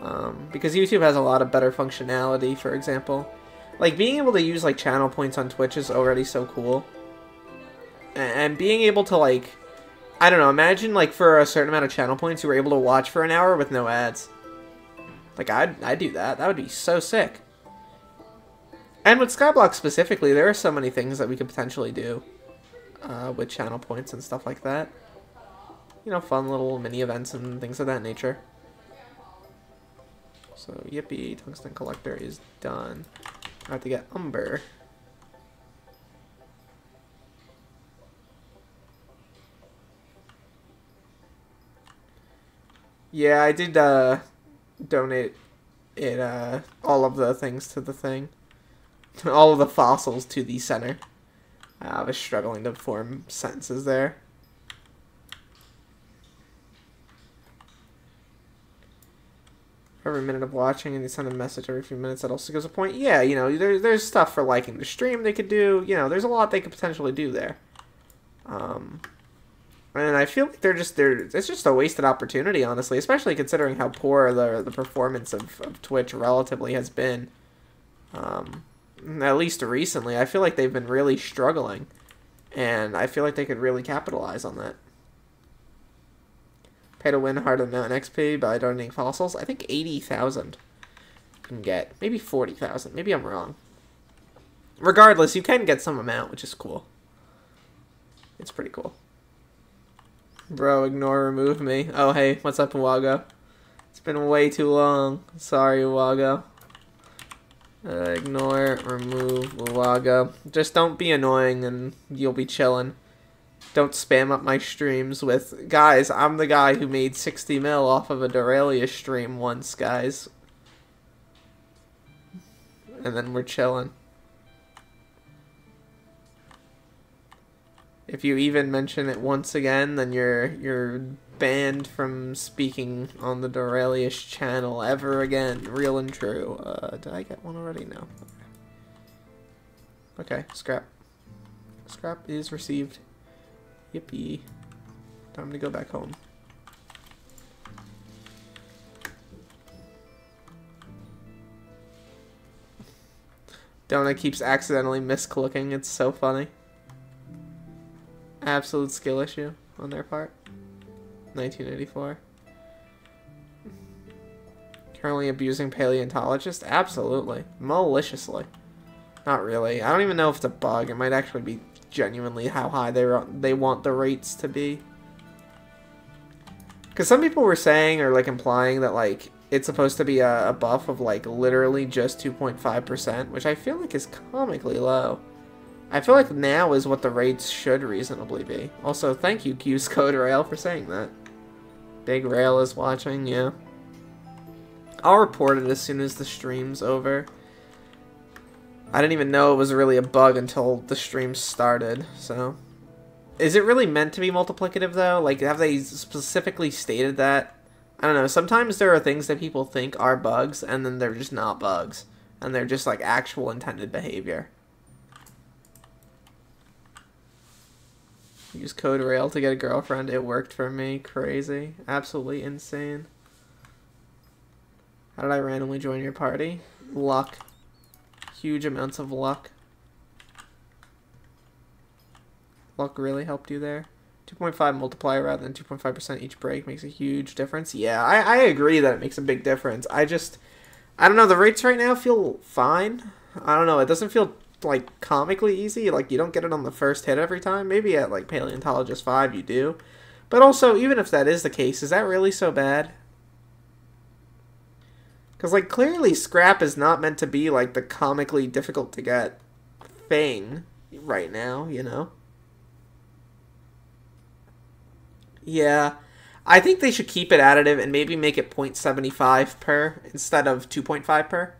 Um, because YouTube has a lot of better functionality, for example. Like, being able to use, like, channel points on Twitch is already so cool. And being able to, like... I don't know, imagine, like, for a certain amount of channel points, you were able to watch for an hour with no ads. Like, I'd, I'd do that. That would be so sick. And with Skyblock specifically, there are so many things that we could potentially do uh, with channel points and stuff like that you know, fun little mini events and things of that nature. So, yippee, Tungsten Collector is done. I have to get Umber. Yeah, I did uh, donate it, uh, all of the things to the thing. *laughs* all of the fossils to the center. I was struggling to form sentences there. Every minute of watching and they send a message every few minutes that also gives a point. Yeah, you know, there, there's stuff for liking the stream they could do. You know, there's a lot they could potentially do there. Um, and I feel like they're just they're it's just a wasted opportunity, honestly, especially considering how poor the the performance of, of Twitch relatively has been. Um, at least recently, I feel like they've been really struggling, and I feel like they could really capitalize on that pay to win hard the Mountain XP by donating fossils. I think 80,000 can get. Maybe 40,000. Maybe I'm wrong. Regardless, you can get some amount, which is cool. It's pretty cool. Bro, ignore, remove me. Oh, hey, what's up, Uwago? It's been way too long. Sorry, Uwago. Uh, ignore, remove, Uwago. Just don't be annoying and you'll be chilling. Don't spam up my streams with, guys, I'm the guy who made 60 mil off of a Derailious stream once, guys. And then we're chilling. If you even mention it once again, then you're you're banned from speaking on the Derailious channel ever again. Real and true. Uh, did I get one already? No. Okay, scrap. Scrap is received. Yippee. Time to go back home. Donut keeps accidentally misclicking. It's so funny. Absolute skill issue on their part. 1984. Currently abusing paleontologist? Absolutely. Maliciously. Not really. I don't even know if it's a bug. It might actually be genuinely how high they they want the rates to be. Because some people were saying or like implying that like it's supposed to be a, a buff of like literally just 2.5%, which I feel like is comically low. I feel like now is what the rates should reasonably be. Also, thank you, Q's Code Rail, for saying that. Big Rail is watching, yeah. I'll report it as soon as the stream's over. I didn't even know it was really a bug until the stream started, so... Is it really meant to be multiplicative, though? Like, have they specifically stated that? I don't know. Sometimes there are things that people think are bugs, and then they're just not bugs. And they're just, like, actual intended behavior. Use code rail to get a girlfriend. It worked for me. Crazy. Absolutely insane. How did I randomly join your party? Luck. Huge amounts of luck. Luck really helped you there. 2.5 multiplier rather than 2.5% each break makes a huge difference. Yeah, I, I agree that it makes a big difference. I just, I don't know, the rates right now feel fine. I don't know, it doesn't feel like comically easy. Like you don't get it on the first hit every time. Maybe at like Paleontologist 5 you do. But also, even if that is the case, is that really so bad? Because, like, clearly Scrap is not meant to be, like, the comically difficult to get thing right now, you know? Yeah. I think they should keep it additive and maybe make it 0.75 per instead of 2.5 per.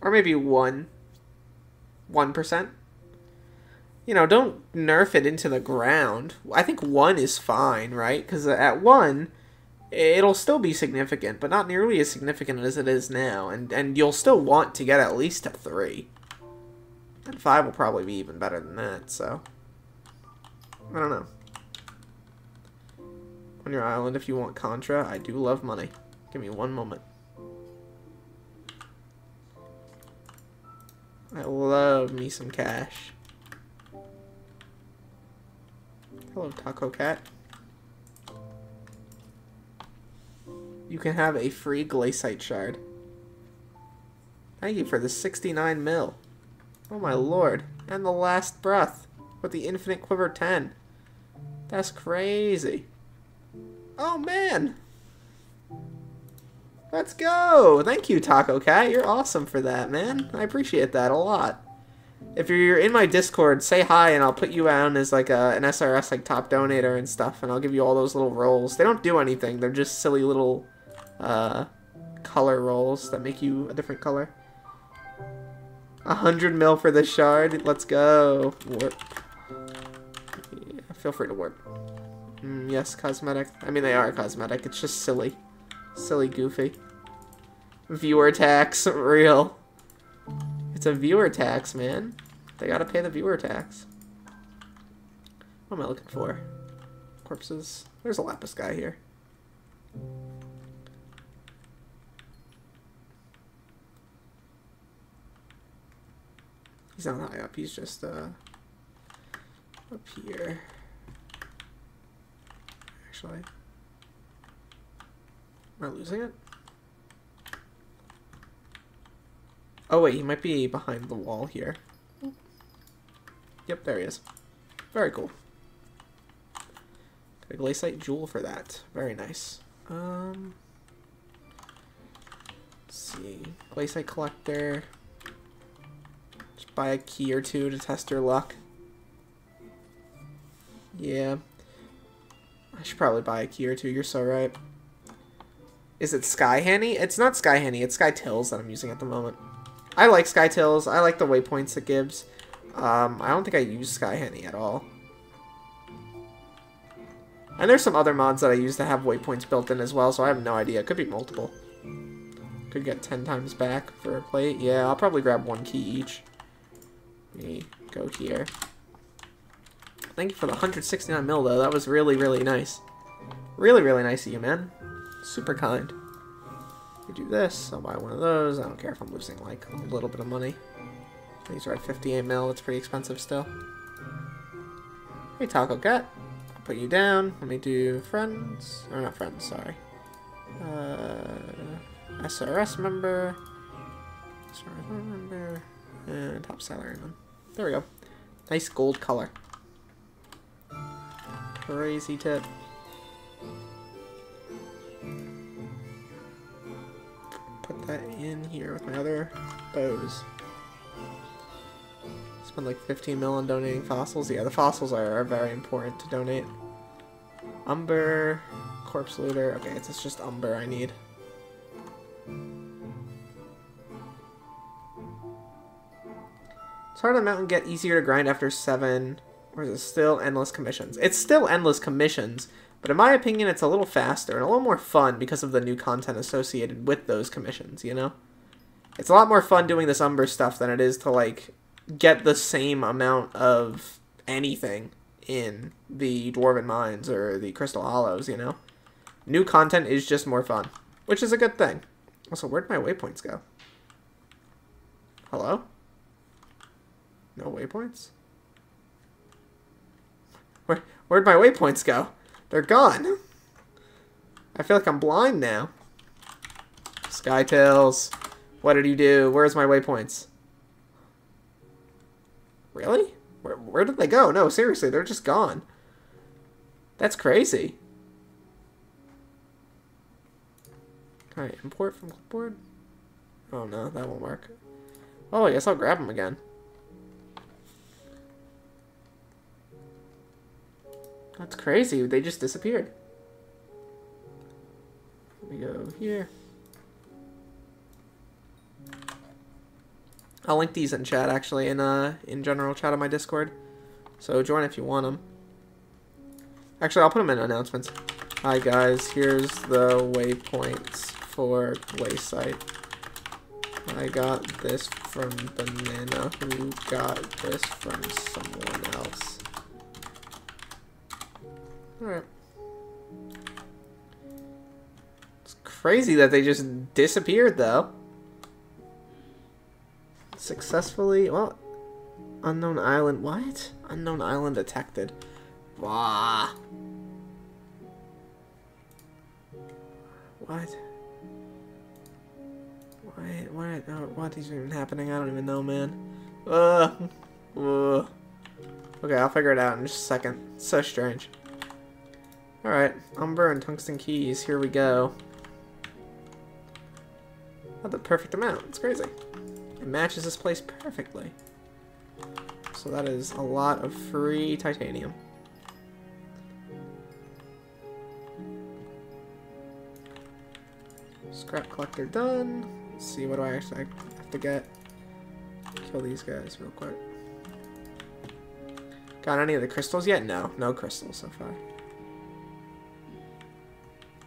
Or maybe 1. 1%. You know, don't nerf it into the ground. I think 1 is fine, right? Because at 1, it'll still be significant, but not nearly as significant as it is now. And, and you'll still want to get at least a 3. And 5 will probably be even better than that, so... I don't know on your island if you want Contra. I do love money. Give me one moment. I love me some cash. Hello, Taco Cat. You can have a free Glacite Shard. Thank you for the 69 mil. Oh my lord. And the last breath. With the Infinite Quiver 10. That's crazy. Oh, man. Let's go. Thank you, Taco Cat. You're awesome for that, man. I appreciate that a lot. If you're in my Discord, say hi and I'll put you on as like a, an SRS like top donator and stuff and I'll give you all those little rolls. They don't do anything. They're just silly little uh, color rolls that make you a different color. A hundred mil for the shard. Let's go. Warp. Yeah, feel free to warp. Mm, yes, cosmetic. I mean, they are cosmetic. It's just silly. Silly goofy. Viewer tax. *laughs* Real. It's a viewer tax, man. They gotta pay the viewer tax. What am I looking for? Corpses. There's a Lapis guy here. He's not high up. He's just, uh, up here actually. Am I losing it? Oh wait, he might be behind the wall here. Yep, there he is. Very cool. Got a glacite jewel for that. Very nice. Um, let's see. Glacite collector. Buy a key or two to test your luck. Yeah, I should probably buy a key or two. You're so right. Is it SkyHanni? It's not SkyHanni. It's Skytils that I'm using at the moment. I like Skytils. I like the waypoints it gives. Um, I don't think I use SkyHanni at all. And there's some other mods that I use that have waypoints built in as well, so I have no idea. It could be multiple. Could get 10 times back for a plate. Yeah, I'll probably grab one key each. Let me go here. Thank you for the 169 mil, though. That was really, really nice. Really, really nice of you, man. Super kind. We do this. I'll buy one of those. I don't care if I'm losing, like, a little bit of money. These are at 58 mil. It's pretty expensive still. Hey, Taco Cat. I'll put you down. Let me do friends. Or not friends, sorry. Uh, SRS member. SRS member. And top salary man. There we go. Nice gold color. Crazy tip. Put that in here with my other bows. Spend like 15 mil on donating fossils. Yeah, the fossils are, are very important to donate. Umber, corpse looter. Okay, it's just umber I need. Start on Mountain get easier to grind after seven. Or is it still endless commissions? It's still endless commissions, but in my opinion, it's a little faster and a little more fun because of the new content associated with those commissions, you know? It's a lot more fun doing this Umber stuff than it is to, like, get the same amount of anything in the Dwarven Mines or the Crystal Hollows, you know? New content is just more fun, which is a good thing. Also, where'd my waypoints go? Hello? No waypoints? Where, where'd my waypoints go? They're gone. I feel like I'm blind now. Skytils. What did you do? Where's my waypoints? Really? Where, where did they go? No, seriously, they're just gone. That's crazy. Alright, import from clipboard? Oh no, that won't work. Oh, I guess I'll grab them again. That's crazy. They just disappeared. Let me go here. I'll link these in chat, actually, in uh in general chat on my Discord. So join if you want them. Actually, I'll put them in announcements. Hi guys, here's the waypoints for Waysite. I got this from Banana, who got this from someone else. Alright. It's crazy that they just disappeared, though. Successfully, well, unknown island, what? Unknown island detected. Wah. What? Why, what, uh, what is even happening? I don't even know, man. Uh, uh. Okay, I'll figure it out in just a second. So strange. Alright, Umber and Tungsten Keys, here we go. Oh, the perfect amount. It's crazy. It matches this place perfectly. So that is a lot of free titanium. Scrap collector done. Let's see, what do I actually have to get? Kill these guys real quick. Got any of the crystals yet? No, no crystals so far.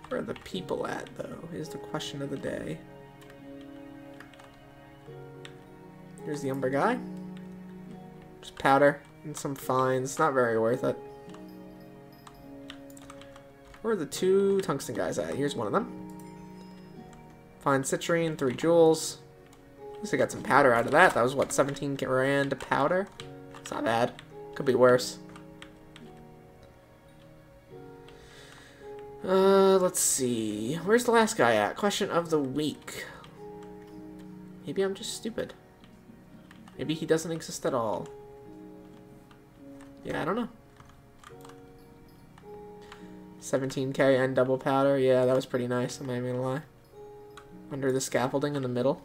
Where are the people at, though, is the question of the day. Here's the Umber guy. Just powder and some fines. Not very worth it. Where are the two tungsten guys at? Here's one of them. Fine citrine, three jewels. At least I got some powder out of that. That was, what, 17 grand powder? It's not bad. Could be worse. Uh, Uh, let's see. Where's the last guy at? Question of the week. Maybe I'm just stupid. Maybe he doesn't exist at all. Yeah, I don't know. 17k and double powder. Yeah, that was pretty nice. I'm not even gonna lie. Under the scaffolding in the middle.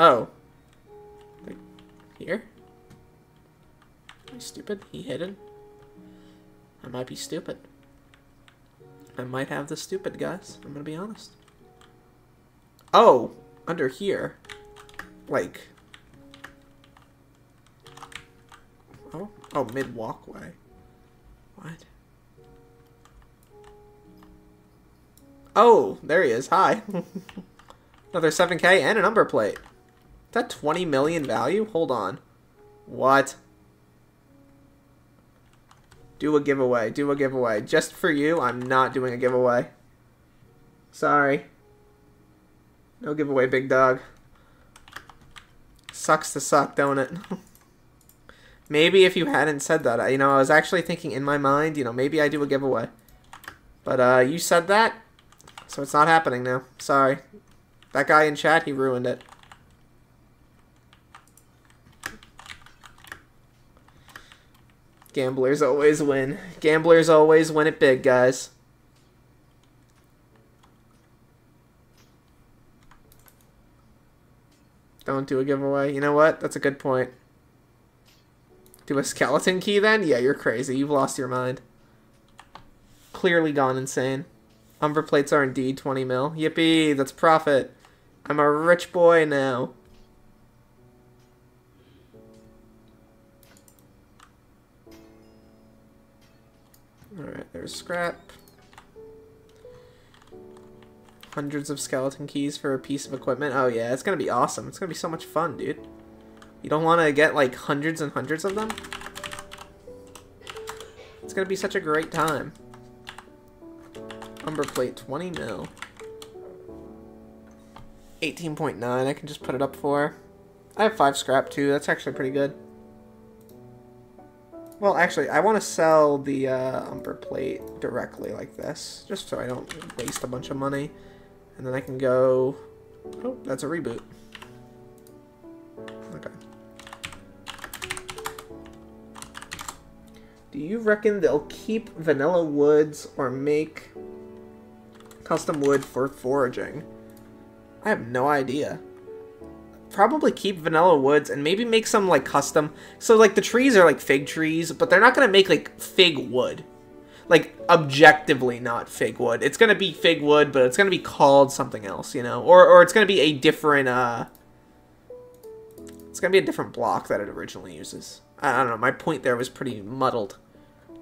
Oh. Like, here? Am I stupid? He hidden? I might be stupid. I might have the stupid, guys. I'm gonna be honest. Oh! Under here. Like... Oh? Oh, mid-walkway. What? Oh, there he is. Hi. *laughs* Another 7k and a number plate. Is that 20 million value? Hold on. What? Do a giveaway. Do a giveaway. Just for you, I'm not doing a giveaway. Sorry. No giveaway, big dog. Sucks to suck, don't it? *laughs* maybe if you hadn't said that, you know, I was actually thinking in my mind, you know, maybe I do a giveaway. But uh, you said that, so it's not happening now. Sorry. That guy in chat, he ruined it. Gamblers always win. Gamblers always win it big, guys. Don't do a giveaway. You know what? That's a good point. Do a skeleton key then? Yeah, you're crazy. You've lost your mind. Clearly gone insane. Umber plates are indeed 20 mil. Yippee, that's profit. I'm a rich boy now. Alright, there's scrap. Hundreds of skeleton keys for a piece of equipment. Oh yeah, it's gonna be awesome. It's gonna be so much fun, dude. You don't want to get like hundreds and hundreds of them? It's gonna be such a great time. Umber plate, 20 mil. 18.9, I can just put it up for. I have 5 scrap too, that's actually pretty good. Well, actually, I want to sell the uh, umber plate directly like this, just so I don't waste a bunch of money. And then I can go... Oh, that's a reboot. Okay. Do you reckon they'll keep vanilla woods or make custom wood for foraging? I have no idea. Probably keep vanilla woods and maybe make some like custom. So like the trees are like fig trees, but they're not gonna make like fig wood. Like objectively not fig wood. It's gonna be fig wood, but it's gonna be called something else, you know? Or or it's gonna be a different uh it's gonna be a different block that it originally uses. I don't know, my point there was pretty muddled.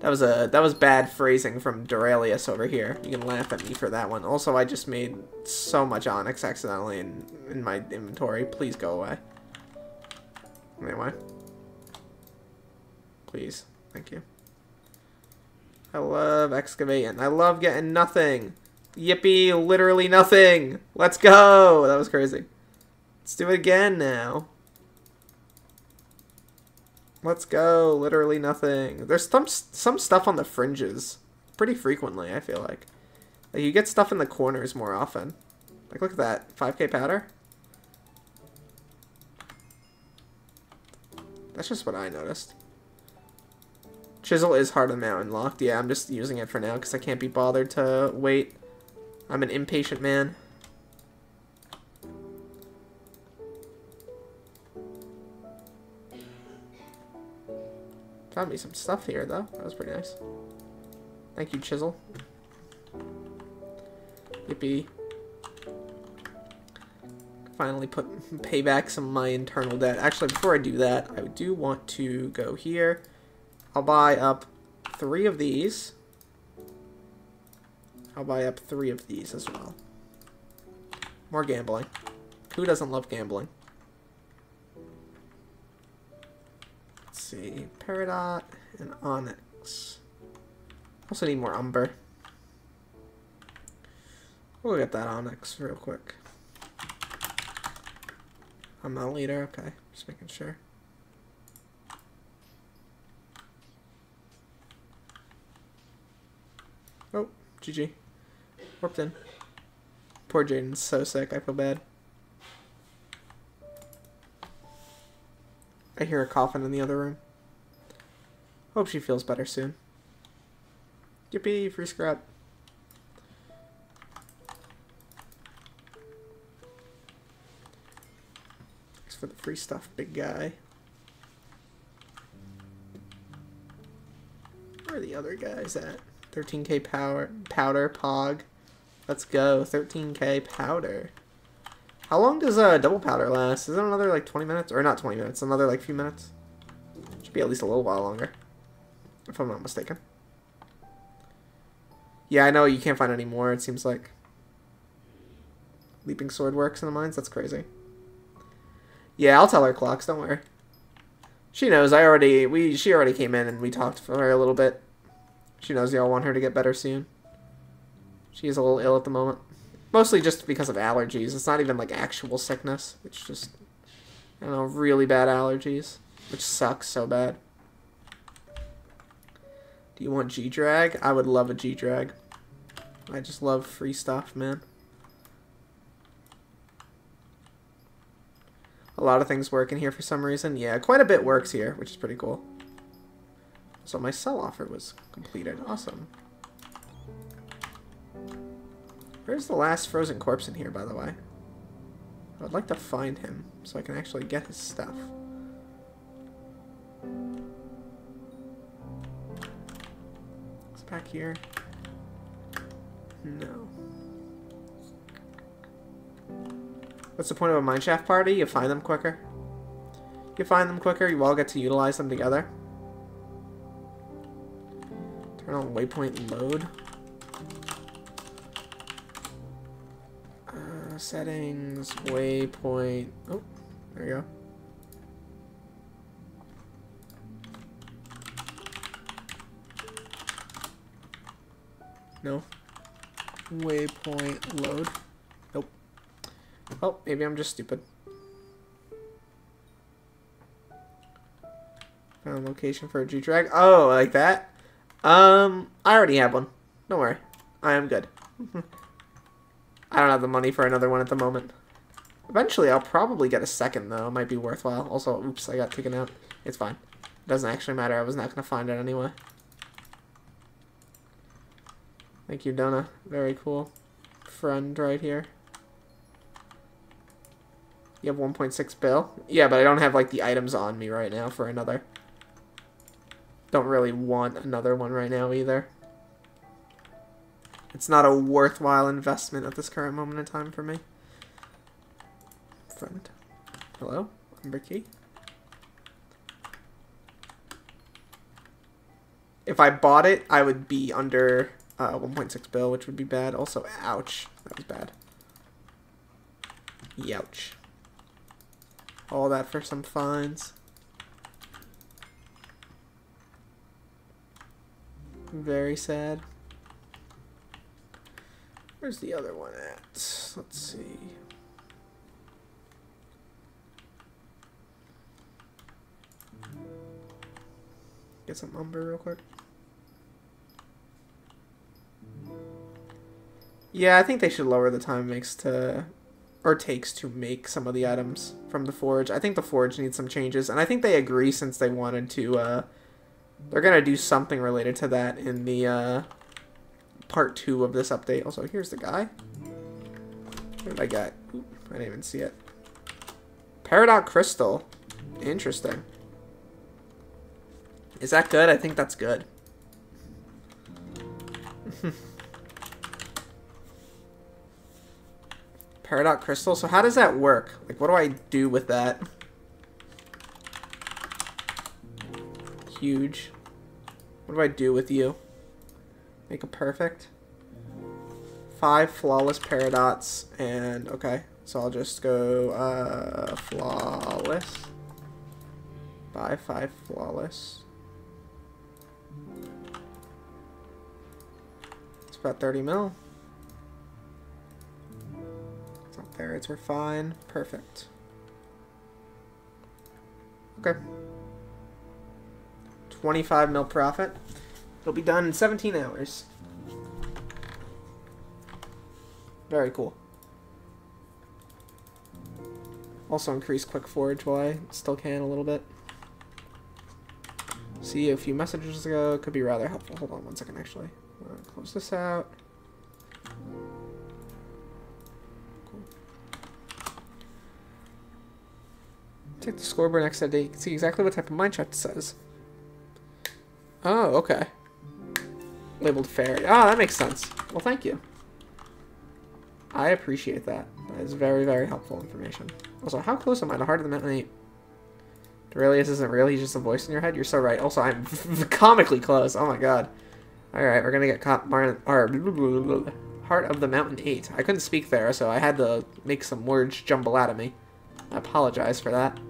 That was a that was bad phrasing from Derailious over here. You can laugh at me for that one. Also, I just made so much onyx accidentally in, in my inventory. Please go away. Anyway. Please. Thank you. I love excavating. I love getting nothing. Yippee, literally nothing. Let's go. That was crazy. Let's do it again now. Let's go. Literally nothing. There's some some stuff on the fringes pretty frequently, I feel like. Like you get stuff in the corners more often. Like look at that. 5k powder. That's just what I noticed. Chisel is hard on mountain locked. Yeah, I'm just using it for now because I can't be bothered to wait. I'm an impatient man. Found me some stuff here, though. That was pretty nice. Thank you, Chisel. Yippee. Finally put pay back some of my internal debt. Actually, before I do that, I do want to go here. I'll buy up three of these. I'll buy up three of these as well. More gambling. Who doesn't love gambling? See. Peridot and Onyx. Also need more Umber. We'll get that Onyx real quick. I'm not leader, okay. Just making sure. Oh, GG. Warped in. Poor Jaden's so sick, I feel bad. I hear a coffin in the other room. Hope she feels better soon. Yippee, free scrap. Thanks for the free stuff, big guy. Where are the other guys at? 13k power, powder, pog. Let's go, 13k powder. How long does uh, double powder last? Is it another like 20 minutes? Or not 20 minutes, another like few minutes? Should be at least a little while longer. If I'm not mistaken. Yeah, I know you can't find any more, it seems like. Leaping sword works in the mines? That's crazy. Yeah, I'll tell her clocks, don't worry. She knows, I already, we, she already came in and we talked for her a little bit. She knows y'all want her to get better soon. She is a little ill at the moment. Mostly just because of allergies. It's not even like actual sickness. It's just, I don't know, really bad allergies. Which sucks so bad. Do you want G-Drag? I would love a G-Drag. I just love free stuff, man. A lot of things work in here for some reason. Yeah, quite a bit works here, which is pretty cool. So my sell offer was completed. Awesome. Where's the last frozen corpse in here, by the way? I would like to find him so I can actually get his stuff. It's back here. No. What's the point of a mineshaft party? You find them quicker. You find them quicker, you all get to utilize them together. Turn on waypoint load. Settings, waypoint. Oh, there you go. No. Waypoint load. Nope. Oh, maybe I'm just stupid. Found location for a G-Drag. Oh, like that? Um, I already have one. Don't worry. I am good. *laughs* I don't have the money for another one at the moment. Eventually, I'll probably get a second, though. It might be worthwhile. Also, oops, I got taken out. It's fine. It doesn't actually matter. I was not going to find it anyway. Thank you, Donna. Very cool. Friend right here. You have 1.6 bill? Yeah, but I don't have, like, the items on me right now for another. Don't really want another one right now either. It's not a worthwhile investment at this current moment in time for me. Friend. Hello? Number key? If I bought it, I would be under uh, 1.6 bill, which would be bad. Also, ouch. That was bad. Youch. All that for some fines. Very sad. Where's the other one at? Let's see. Get some umber real quick. Yeah, I think they should lower the time it makes to or takes to make some of the items from the forge. I think the forge needs some changes, and I think they agree since they wanted to. Uh, they're gonna do something related to that in the uh, part two of this update. Also, here's the guy. What did I get? Oop, I didn't even see it. Peridot crystal. Interesting. Is that good? I think that's good. *laughs* Peridot crystal. So how does that work? Like, what do I do with that? Huge. What do I do with you? Make a perfect. Five flawless Peridots, and okay. So I'll just go uh, flawless. Buy five flawless. It's about 30 mil. Ferrets are fine. Perfect. Okay. 25 mil profit. It'll be done in 17 hours. Very cool. Also increase quick forage while I still can a little bit. See a few messages ago. Could be rather helpful. Hold on one second, actually. close this out. Take the scoreboard next to it. You can see exactly what type of mineshaft it says. Oh, okay. Labeled fair. Ah, that makes sense. Well, thank you. I appreciate that. That is very, very helpful information. Also, how close am I to Heart of the Mountain 8? Derailious isn't real, he's just a voice in your head? You're so right. Also, I'm *laughs* comically close. Oh my god. Alright, we're gonna get caught Mar or, Heart of the Mountain 8. I couldn't speak there, so I had to make some words jumble out of me. I apologize for that.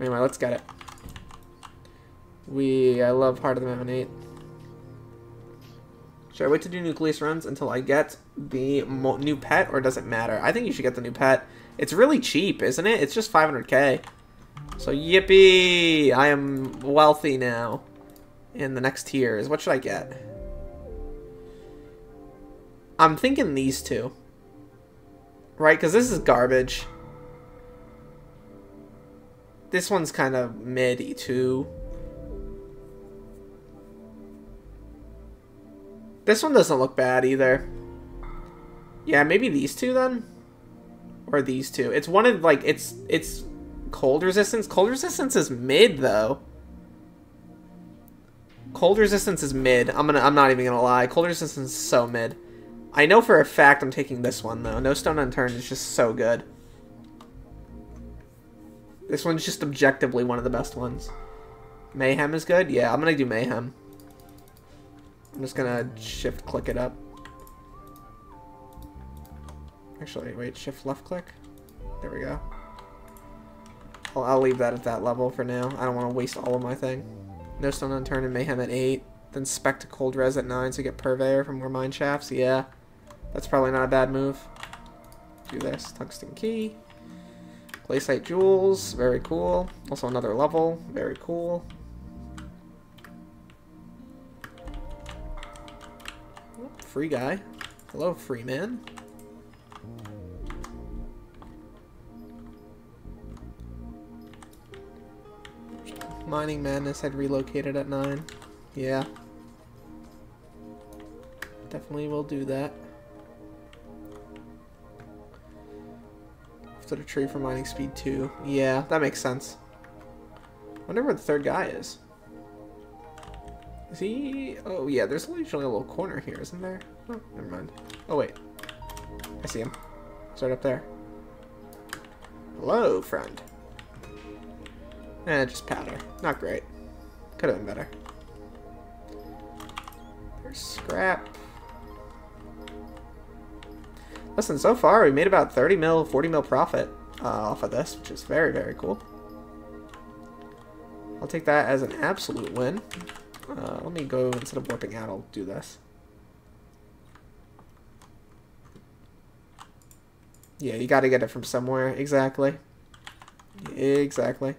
Anyway, let's get it. We, I love Heart of the Mountain 8. Should I wait to do nucleus runs until I get the new pet, or does it matter? I think you should get the new pet. It's really cheap, isn't it? It's just 500k. So yippee! I am wealthy now. In the next tiers. What should I get? I'm thinking these two. Right? Because this is garbage. This one's kind of mid too. This one doesn't look bad either. Yeah, maybe these two then? Or these two. It's one of, like, it's, it's cold resistance. Cold resistance is mid, though. Cold resistance is mid. I'm gonna, I'm not even gonna lie. Cold resistance is so mid. I know for a fact I'm taking this one, though. No Stone Unturned is just so good. This one's just objectively one of the best ones. Mayhem is good? Yeah, I'm gonna do Mayhem. I'm just gonna shift click it up. Actually, wait, shift left click. There we go. I'll, I'll leave that at that level for now. I don't want to waste all of my thing. No Stone Unturned and Mayhem at 8. Then Spec Cold Res at 9 so get Purveyor from more Mine Shafts. Yeah, that's probably not a bad move. Do this. Tungsten Key. Glacite Jewels. Very cool. Also another level. Very cool. Free guy. Hello, free man. Mining Madness had relocated at 9. Yeah. Definitely will do that. After the tree for mining speed 2. Yeah, that makes sense. wonder where the third guy is. Is he... Oh, yeah, there's usually a little corner here, isn't there? Oh, never mind. Oh, wait. I see him. Right up there. Hello, friend. Eh, just powder. Not great. Could have been better. There's scrap. Listen, so far we made about 30 mil, 40 mil profit uh, off of this, which is very, very cool. I'll take that as an absolute win. Uh, let me go, instead of warping out, I'll do this. Yeah, you gotta get it from somewhere. Exactly. Exactly.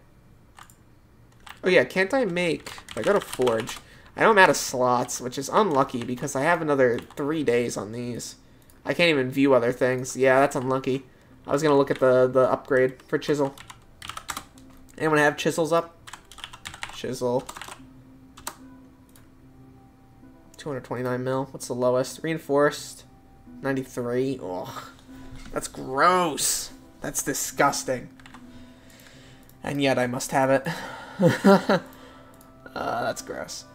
Oh yeah, can't I make... I go to Forge, I know I'm out of slots, which is unlucky because I have another three days on these. I can't even view other things. Yeah, that's unlucky. I was gonna look at the, the upgrade for Chisel. Anyone have chisels up? Chisel. 229 mil. What's the lowest? Reinforced. 93. Ugh. That's gross. That's disgusting. And yet I must have it. *laughs* uh, that's gross.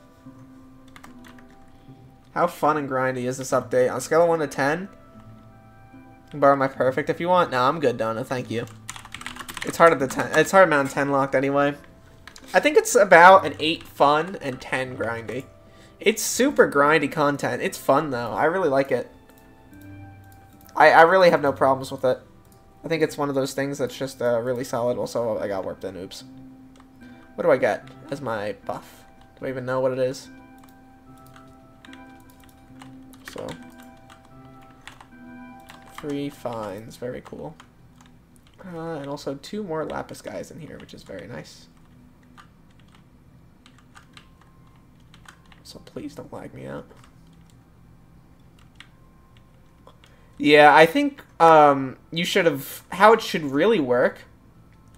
How fun and grindy is this update? On scale of 1 to 10? Borrow my perfect if you want. No, I'm good, Donna. Thank you. It's hard at the 10. It's hard amount 10 locked anyway. I think it's about an 8 fun and 10 grindy. It's super grindy content. It's fun, though. I really like it. I, I really have no problems with it. I think it's one of those things that's just uh, really solid. Also, I got warped in. Oops. What do I get as my buff? Do I even know what it is? So. Three finds. Very cool. Uh, and also two more Lapis guys in here, which is very nice. So please don't lag me out. Yeah, I think um, you should have... How it should really work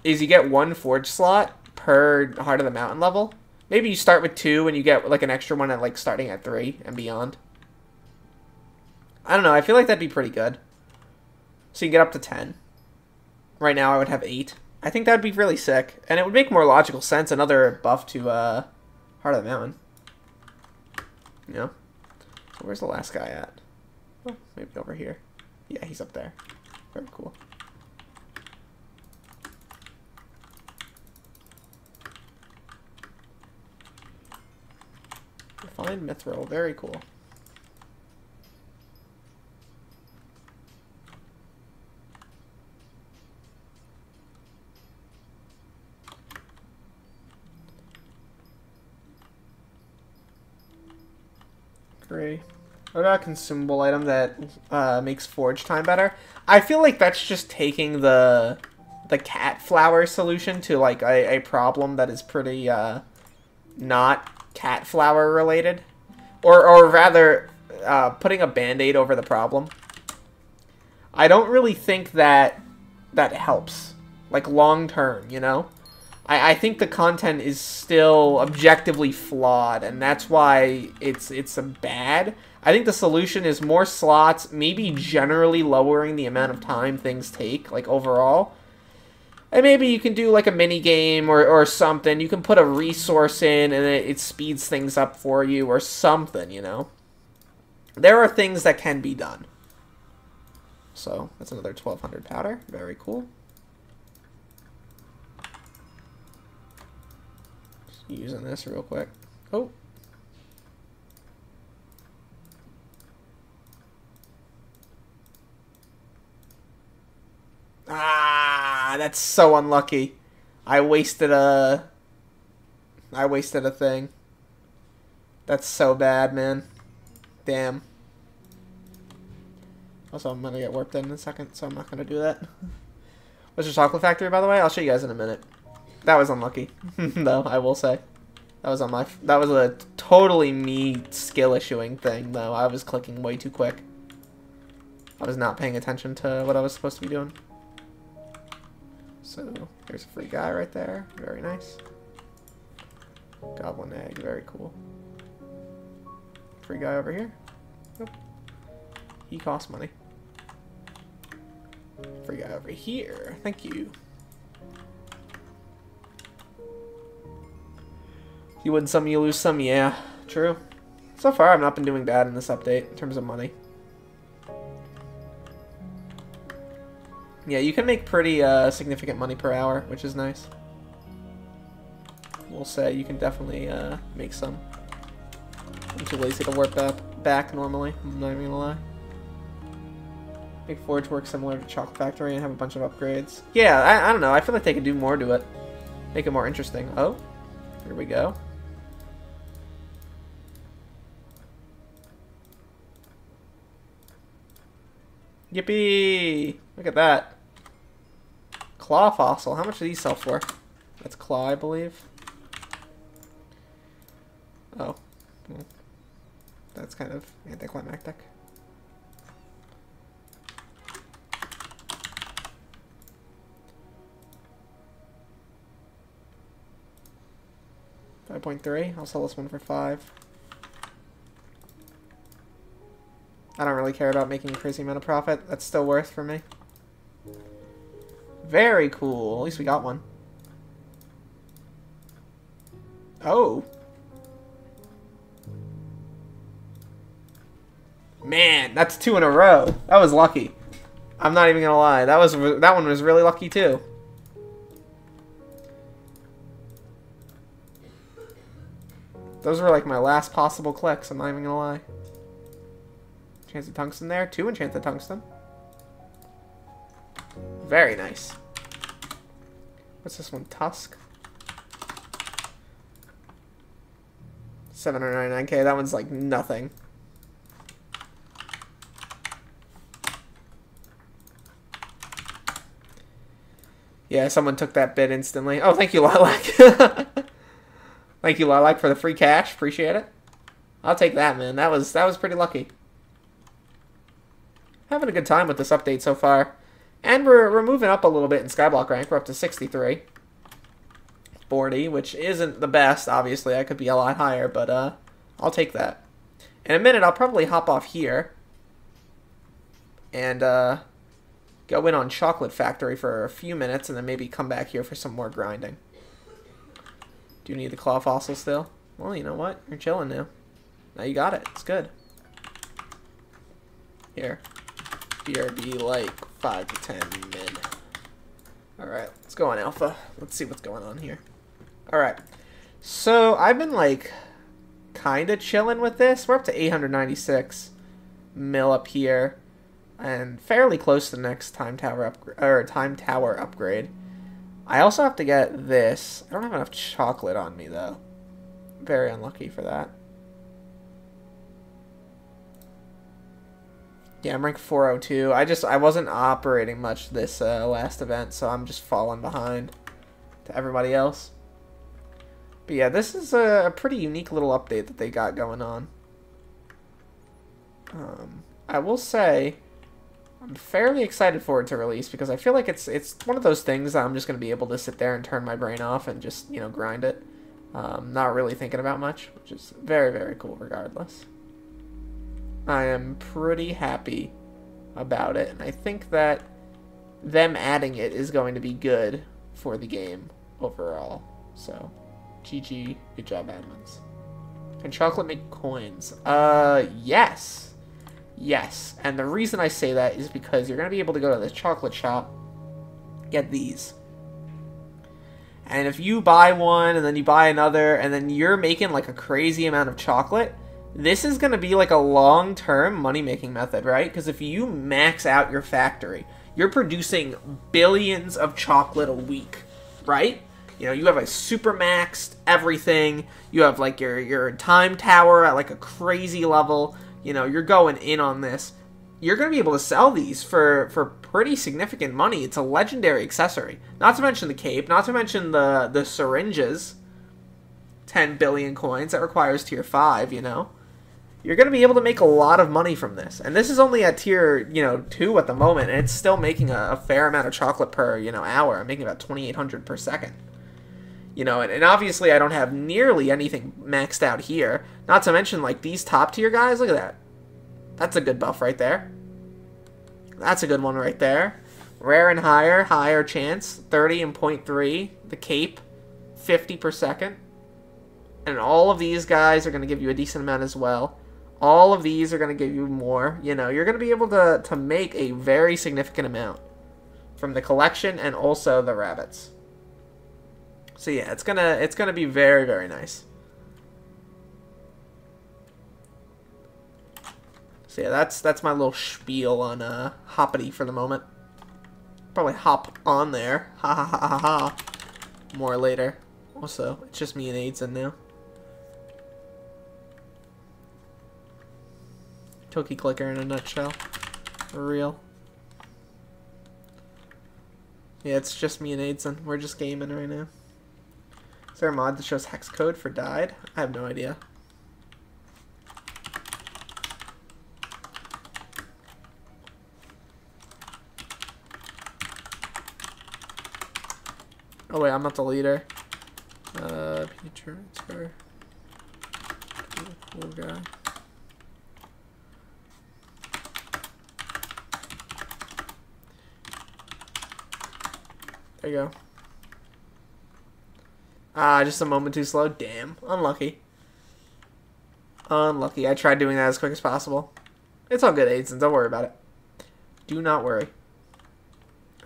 is you get one forge slot per Heart of the Mountain level. Maybe you start with two and you get like an extra one at like starting at three and beyond. I don't know. I feel like that'd be pretty good. So you get up to 10. Right now I would have 8. I think that'd be really sick. And it would make more logical sense. Another buff to uh, Heart of the Mountain. Know? So where's the last guy at? Oh, maybe over here. Yeah, he's up there. Very cool. Refined mithril. Very cool. Gray. What about a consumable item that uh, makes forge time better? I feel like that's just taking the the cat flower solution to like a, a problem that is pretty uh, not cat flower related, or or rather, uh, putting a band-aid over the problem. I don't really think that that helps, like long term, you know. I, I think the content is still objectively flawed, and that's why it's it's a bad. I think the solution is more slots, maybe generally lowering the amount of time things take, like overall. And maybe you can do like a mini game or, or something. You can put a resource in and it, it speeds things up for you or something, you know. There are things that can be done. So that's another 1200 powder. Very cool. using this real quick. Oh. Ah, that's so unlucky. I wasted a... I wasted a thing. That's so bad, man. Damn. Also, I'm going to get warped in, in a second, so I'm not going to do that. *laughs* What's your chocolate factory, by the way? I'll show you guys in a minute. That was unlucky, *laughs* though, I will say. That was on my... That was a totally me skill issuing thing, though. I was clicking way too quick. I was not paying attention to what I was supposed to be doing. So, there's a free guy right there. Very nice. Goblin egg, very cool. Free guy over here. Nope. He costs money. Free guy over here. Thank you. You win some, you lose some. Yeah, true. So far, I've not been doing bad in this update in terms of money. Yeah, you can make pretty uh, significant money per hour, which is nice. We'll say you can definitely uh, make some. I'm too lazy to work back, back normally, I'm not even gonna lie. Make Forge work similar to Chalk Factory and have a bunch of upgrades. Yeah, I, I don't know, I feel like they could do more to it. Make it more interesting. Oh, here we go. Yippee! Look at that. Claw fossil. How much do these sell for? That's claw, I believe. Oh. That's kind of anticlimactic. Five point three. I'll sell this one for five. I don't really care about making a crazy amount of profit. That's still worth for me. Very cool. At least we got one. Oh. Man, that's two in a row. That was lucky. I'm not even gonna lie. That was that one was really lucky too. Those were like my last possible clicks. I'm not even gonna lie. Enchanted tungsten there. Two enchanted tungsten. Very nice. What's this one? Tusk? 799k. That one's like nothing. Yeah, someone took that bid instantly. Oh, thank you, Lilac. *laughs* thank you, Lilac, for the free cash. Appreciate it. I'll take that, man. That was that was pretty lucky. Having a good time with this update so far. And we're, we're moving up a little bit in Skyblock rank. We're up to 63. 40, which isn't the best, obviously. I could be a lot higher, but uh, I'll take that. In a minute, I'll probably hop off here. And uh, go in on Chocolate Factory for a few minutes, and then maybe come back here for some more grinding. Do you need the claw fossil still? Well, you know what? You're chilling now. Now you got it. It's good. Here. BRB like 5 to 10 mid. Alright, let's go on alpha. Let's see what's going on here. Alright, so I've been like kind of chilling with this. We're up to 896 mil up here and fairly close to the next time tower up or time tower upgrade. I also have to get this. I don't have enough chocolate on me though. Very unlucky for that. Yeah, I'm rank 402. I just I wasn't operating much this uh, last event, so I'm just falling behind to everybody else. But yeah, this is a, a pretty unique little update that they got going on. Um, I will say, I'm fairly excited for it to release because I feel like it's it's one of those things that I'm just going to be able to sit there and turn my brain off and just, you know, grind it. Um, not really thinking about much, which is very, very cool regardless. I am pretty happy about it, and I think that them adding it is going to be good for the game overall. So, GG, good job, admins. Can chocolate make coins? Uh, yes. Yes. And the reason I say that is because you're going to be able to go to the chocolate shop, get these. And if you buy one and then you buy another and then you're making like a crazy amount of chocolate, this is going to be like a long-term money-making method, right? Because if you max out your factory, you're producing billions of chocolate a week, right? You know, you have a super maxed everything. You have like your your time tower at like a crazy level. You know, you're going in on this. You're going to be able to sell these for for pretty significant money. It's a legendary accessory. Not to mention the cape, not to mention the the syringes. 10 billion coins that requires tier 5, you know you're going to be able to make a lot of money from this. And this is only at tier, you know, 2 at the moment, and it's still making a, a fair amount of chocolate per, you know, hour. I'm making about 2,800 per second. You know, and, and obviously I don't have nearly anything maxed out here. Not to mention, like, these top tier guys, look at that. That's a good buff right there. That's a good one right there. Rare and higher, higher chance, 30 and 0.3. The cape, 50 per second. And all of these guys are going to give you a decent amount as well. All of these are going to give you more. You know, you're going to be able to, to make a very significant amount from the collection and also the rabbits. So yeah, it's gonna it's gonna be very very nice. So yeah, that's that's my little spiel on uh, Hoppity for the moment. Probably hop on there. Ha ha ha ha ha. More later. Also, it's just me and Aidson now. Cookie Clicker in a nutshell. For real. Yeah, it's just me and Aidson. We're just gaming right now. Is there a mod that shows hex code for died? I have no idea. Oh wait, I'm not the leader. Uh, transfer. Cool guy. There you go. Ah, just a moment too slow. Damn. Unlucky. Unlucky. I tried doing that as quick as possible. It's all good, Aidson. Don't worry about it. Do not worry.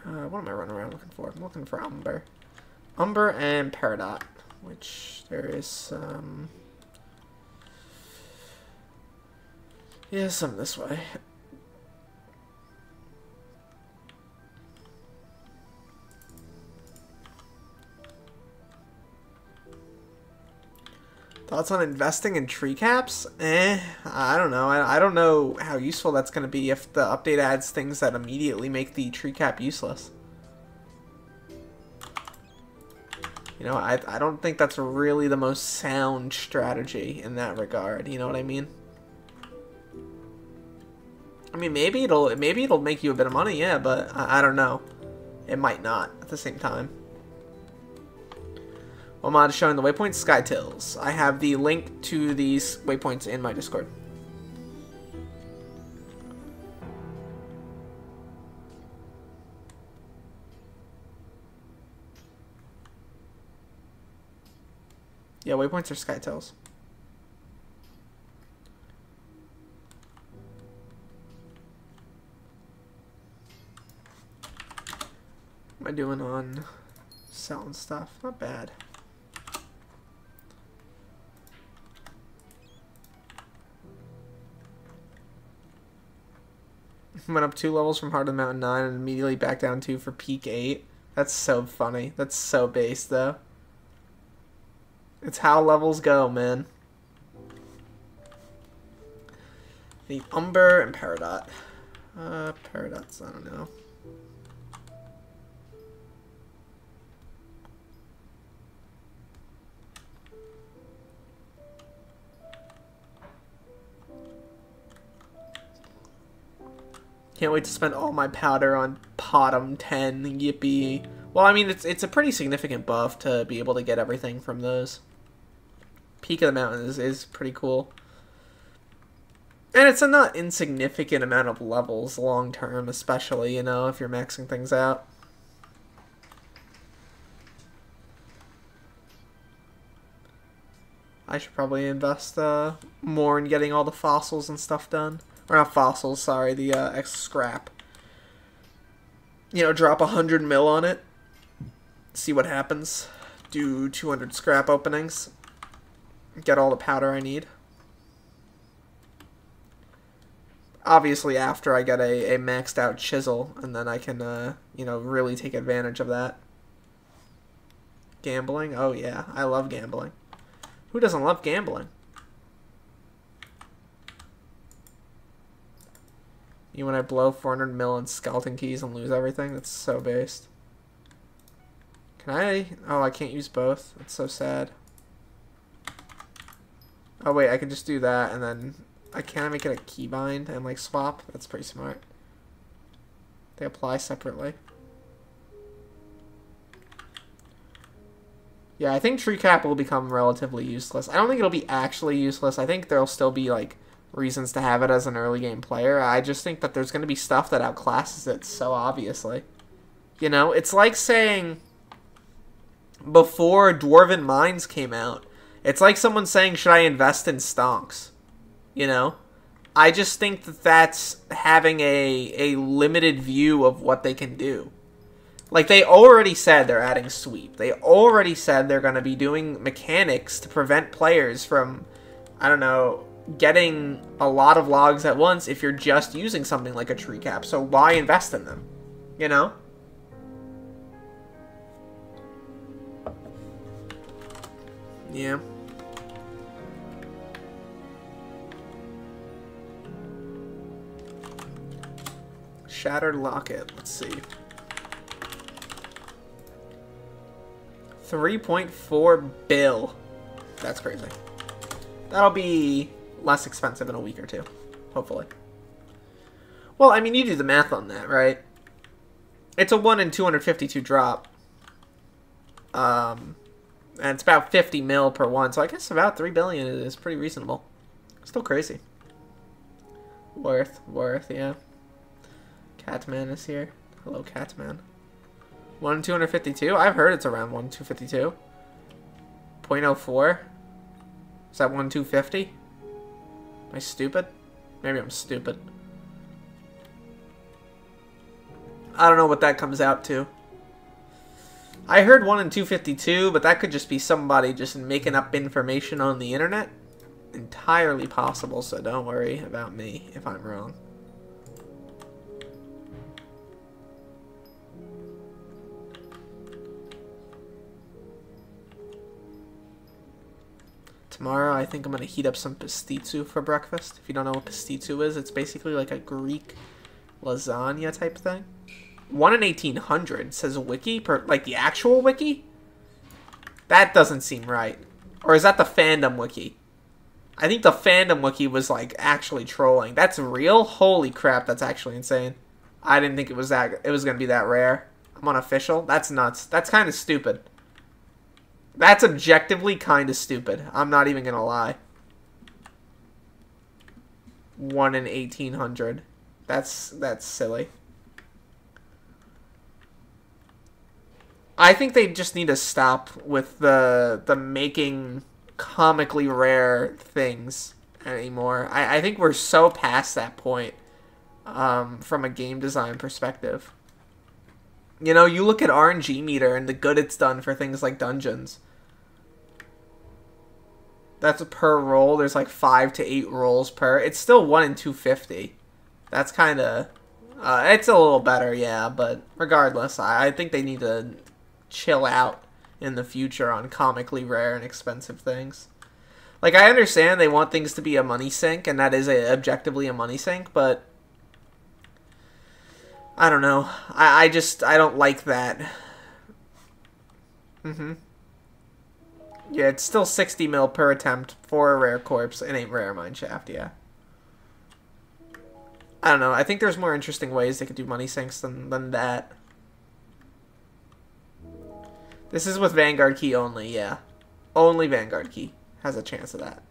Uh, what am I running around looking for? I'm looking for Umber. Umber and Peridot. Which there is some... Yeah, some this way. Thoughts on investing in tree caps? Eh, I don't know. I, I don't know how useful that's going to be if the update adds things that immediately make the tree cap useless. You know, I, I don't think that's really the most sound strategy in that regard. You know what I mean? I mean, maybe it'll maybe it'll make you a bit of money, yeah, but I, I don't know. It might not at the same time. What mod is showing the waypoints? Skytils. I have the link to these waypoints in my Discord. Yeah, waypoints are Skytils. What am I doing on selling stuff? Not bad. Went up two levels from Heart of the Mountain 9 and immediately back down two for Peak 8. That's so funny. That's so base, though. It's how levels go, man. The Umber and Peridot. Uh, Peridots, I don't know. Can't wait to spend all my powder on Potom 10. Yippee. Well, I mean, it's it's a pretty significant buff to be able to get everything from those. Peak of the Mountain is, is pretty cool. And it's a not insignificant amount of levels long term, especially, you know, if you're maxing things out. I should probably invest uh, more in getting all the fossils and stuff done. Or not fossils, sorry, the uh, X scrap. You know, drop a hundred mil on it. See what happens. Do 200 scrap openings. Get all the powder I need. Obviously, after I get a, a maxed out chisel, and then I can, uh, you know, really take advantage of that. Gambling? Oh, yeah. I love gambling. Who doesn't love gambling? You when I blow 400 mil in skeleton keys and lose everything? That's so based. Can I? Oh, I can't use both. That's so sad. Oh wait, I can just do that and then I can make it a keybind and like swap. That's pretty smart. They apply separately. Yeah, I think tree cap will become relatively useless. I don't think it'll be actually useless. I think there'll still be like reasons to have it as an early game player. I just think that there's going to be stuff that outclasses it so obviously. You know, it's like saying before Dwarven Mines came out, it's like someone saying, "Should I invest in stonks?" You know? I just think that that's having a a limited view of what they can do. Like they already said they're adding sweep. They already said they're going to be doing mechanics to prevent players from I don't know, getting a lot of logs at once if you're just using something like a tree cap. So why invest in them? You know? Yeah. Shattered Locket. Let's see. 3.4 bill. That's crazy. That'll be less expensive in a week or two. Hopefully. Well, I mean, you do the math on that, right? It's a 1 in 252 drop. Um, and it's about 50 mil per one, so I guess about 3 billion is pretty reasonable. Still crazy. Worth, worth, yeah. Catman is here. Hello, Catman. 1 in 252? I've heard it's around 1 in 252. 0.04? Is that 1 250? Am I stupid? Maybe I'm stupid. I don't know what that comes out to. I heard 1 in 252, but that could just be somebody just making up information on the internet. Entirely possible, so don't worry about me if I'm wrong. Tomorrow, I think I'm going to heat up some pastitsu for breakfast. If you don't know what pastitsu is, it's basically like a Greek lasagna type thing. 1 in 1800 says wiki, per, like the actual wiki? That doesn't seem right. Or is that the fandom wiki? I think the fandom wiki was like actually trolling. That's real? Holy crap, that's actually insane. I didn't think it was that it was going to be that rare. I'm unofficial. That's nuts. That's kind of stupid. That's objectively kind of stupid. I'm not even going to lie. 1 in 1800. That's that's silly. I think they just need to stop with the the making comically rare things anymore. I, I think we're so past that point um, from a game design perspective. You know, you look at RNG meter and the good it's done for things like dungeons. That's per roll. There's like five to eight rolls per. It's still one in two fifty. That's kind of. Uh, it's a little better, yeah, but regardless, I, I think they need to chill out in the future on comically rare and expensive things. Like I understand they want things to be a money sink, and that is a, objectively a money sink, but I don't know. I, I just I don't like that. Mm-hmm. Yeah, it's still 60 mil per attempt for a rare corpse It ain't rare mine shaft, yeah. I don't know. I think there's more interesting ways they could do money sinks than, than that. This is with Vanguard key only, yeah. Only Vanguard key has a chance of that.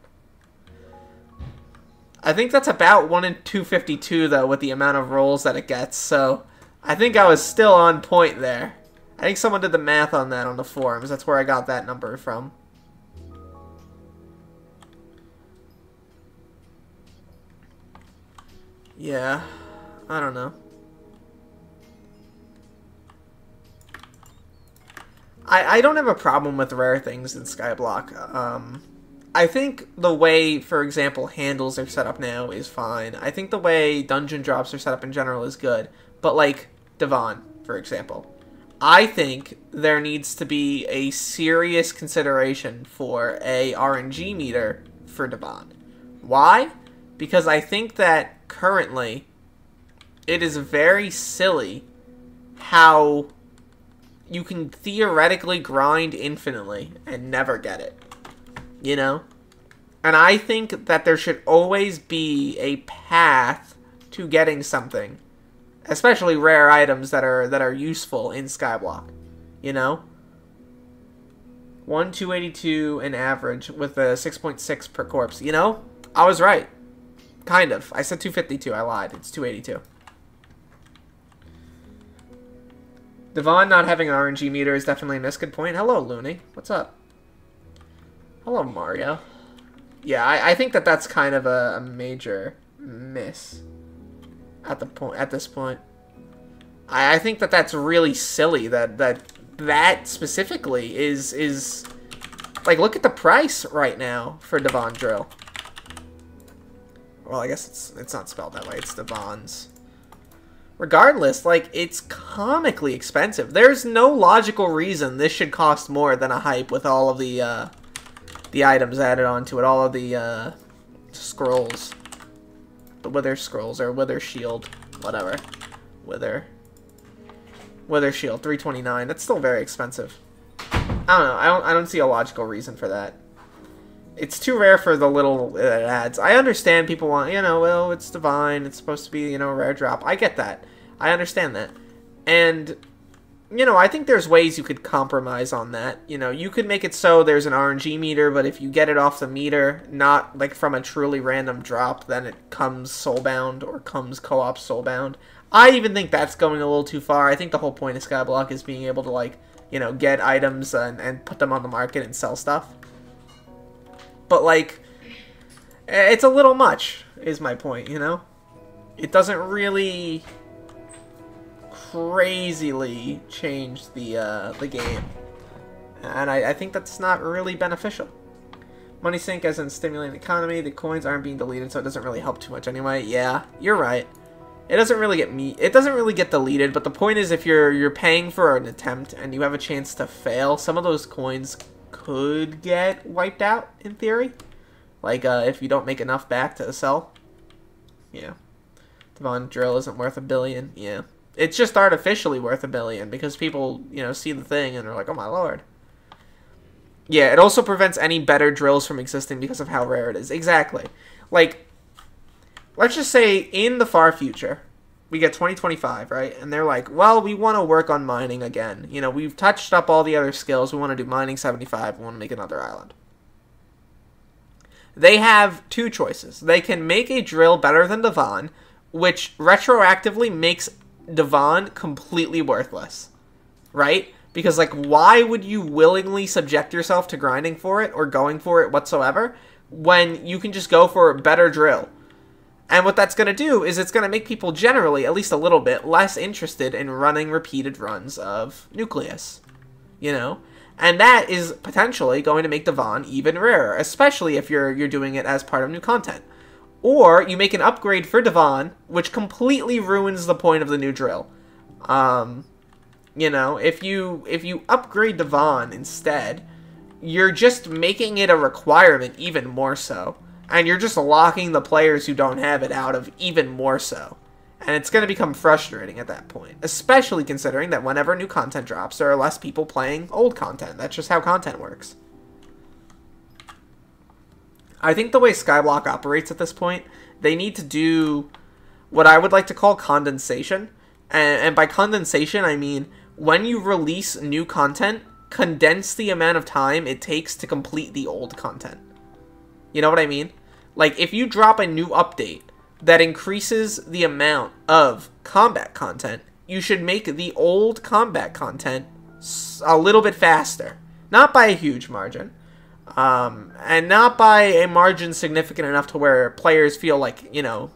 I think that's about 1 in 252, though, with the amount of rolls that it gets, so I think I was still on point there. I think someone did the math on that on the forums. That's where I got that number from. Yeah, I don't know. I, I don't have a problem with rare things in Skyblock. Um, I think the way, for example, handles are set up now is fine. I think the way dungeon drops are set up in general is good. But like Divan, for example, I think there needs to be a serious consideration for a RNG meter for Divan. Why? Because I think that currently it is very silly how you can theoretically grind infinitely and never get it. You know? And I think that there should always be a path to getting something. Especially rare items that are that are useful in Skyblock. You know? 1 282 an average with a 6.6 per corpse. You know? I was right. Kind of. I said 252. I lied. It's 282. Divan not having an RNG meter is definitely a miss. Good point. Hello, Looney. What's up? Hello, Mario. Yeah, I, I think that that's kind of a, a major miss at the point at this point. I, I think that that's really silly. That that that specifically is is like look at the price right now for Divan Drill. Well, I guess it's it's not spelled that way. It's Divan's regardless, like, it's comically expensive. There's no logical reason this should cost more than a hype with all of the, uh, the items added onto it, all of the, uh, scrolls. The Wither scrolls, or Wither shield, whatever. Wither. Wither shield, 329. That's still very expensive. I don't know, I don't, I don't see a logical reason for that. It's too rare for the little uh, it adds. I understand people want, you know, well, it's divine. It's supposed to be, you know, a rare drop. I get that. I understand that. And, you know, I think there's ways you could compromise on that. You know, you could make it so there's an RNG meter, but if you get it off the meter, not like from a truly random drop, then it comes soulbound or comes co-op soulbound. I even think that's going a little too far. I think the whole point of Skyblock is being able to, like, you know, get items and, and put them on the market and sell stuff. But, like, it's a little much, is my point, you know? It doesn't really crazily change the, uh, the game. And I, I think that's not really beneficial. Money sink as in stimulating the economy. The coins aren't being deleted, so it doesn't really help too much anyway. Yeah, you're right. It doesn't really get me. It doesn't really get deleted. But the point is, if you're you're paying for an attempt and you have a chance to fail, some of those coins could get wiped out in theory. Like uh, if you don't make enough back to sell. Yeah. Divan Drill isn't worth a billion. Yeah. It's just artificially worth a billion because people, you know, see the thing and they're like, oh my lord. Yeah, it also prevents any better drills from existing because of how rare it is. Exactly. Like, let's just say in the far future, we get 2025, right? And they're like, well, we want to work on mining again. You know, we've touched up all the other skills. We want to do mining 75. We want to make another island. They have two choices. They can make a drill better than Divan, which retroactively makes Divan completely worthless. Right? Because, like, why would you willingly subject yourself to grinding for it or going for it whatsoever when you can just go for a better drill? And what that's going to do is it's going to make people generally, at least a little bit, less interested in running repeated runs of Nucleus. You know? And that is potentially going to make Divan even rarer, especially if you're you're doing it as part of new content. Or you make an upgrade for Divan, which completely ruins the point of the new drill. Um, you know, if you if you upgrade Divan instead, you're just making it a requirement even more so. And you're just locking the players who don't have it out of even more so. And it's going to become frustrating at that point, especially considering that whenever new content drops, there are less people playing old content. That's just how content works. I think the way Skyblock operates at this point, they need to do what I would like to call condensation. And, and by condensation, I mean when you release new content, condense the amount of time it takes to complete the old content. You know what I mean? Like, if you drop a new update that increases the amount of combat content, you should make the old combat content a little bit faster. Not by a huge margin. Um, and not by a margin significant enough to where players feel like, you know,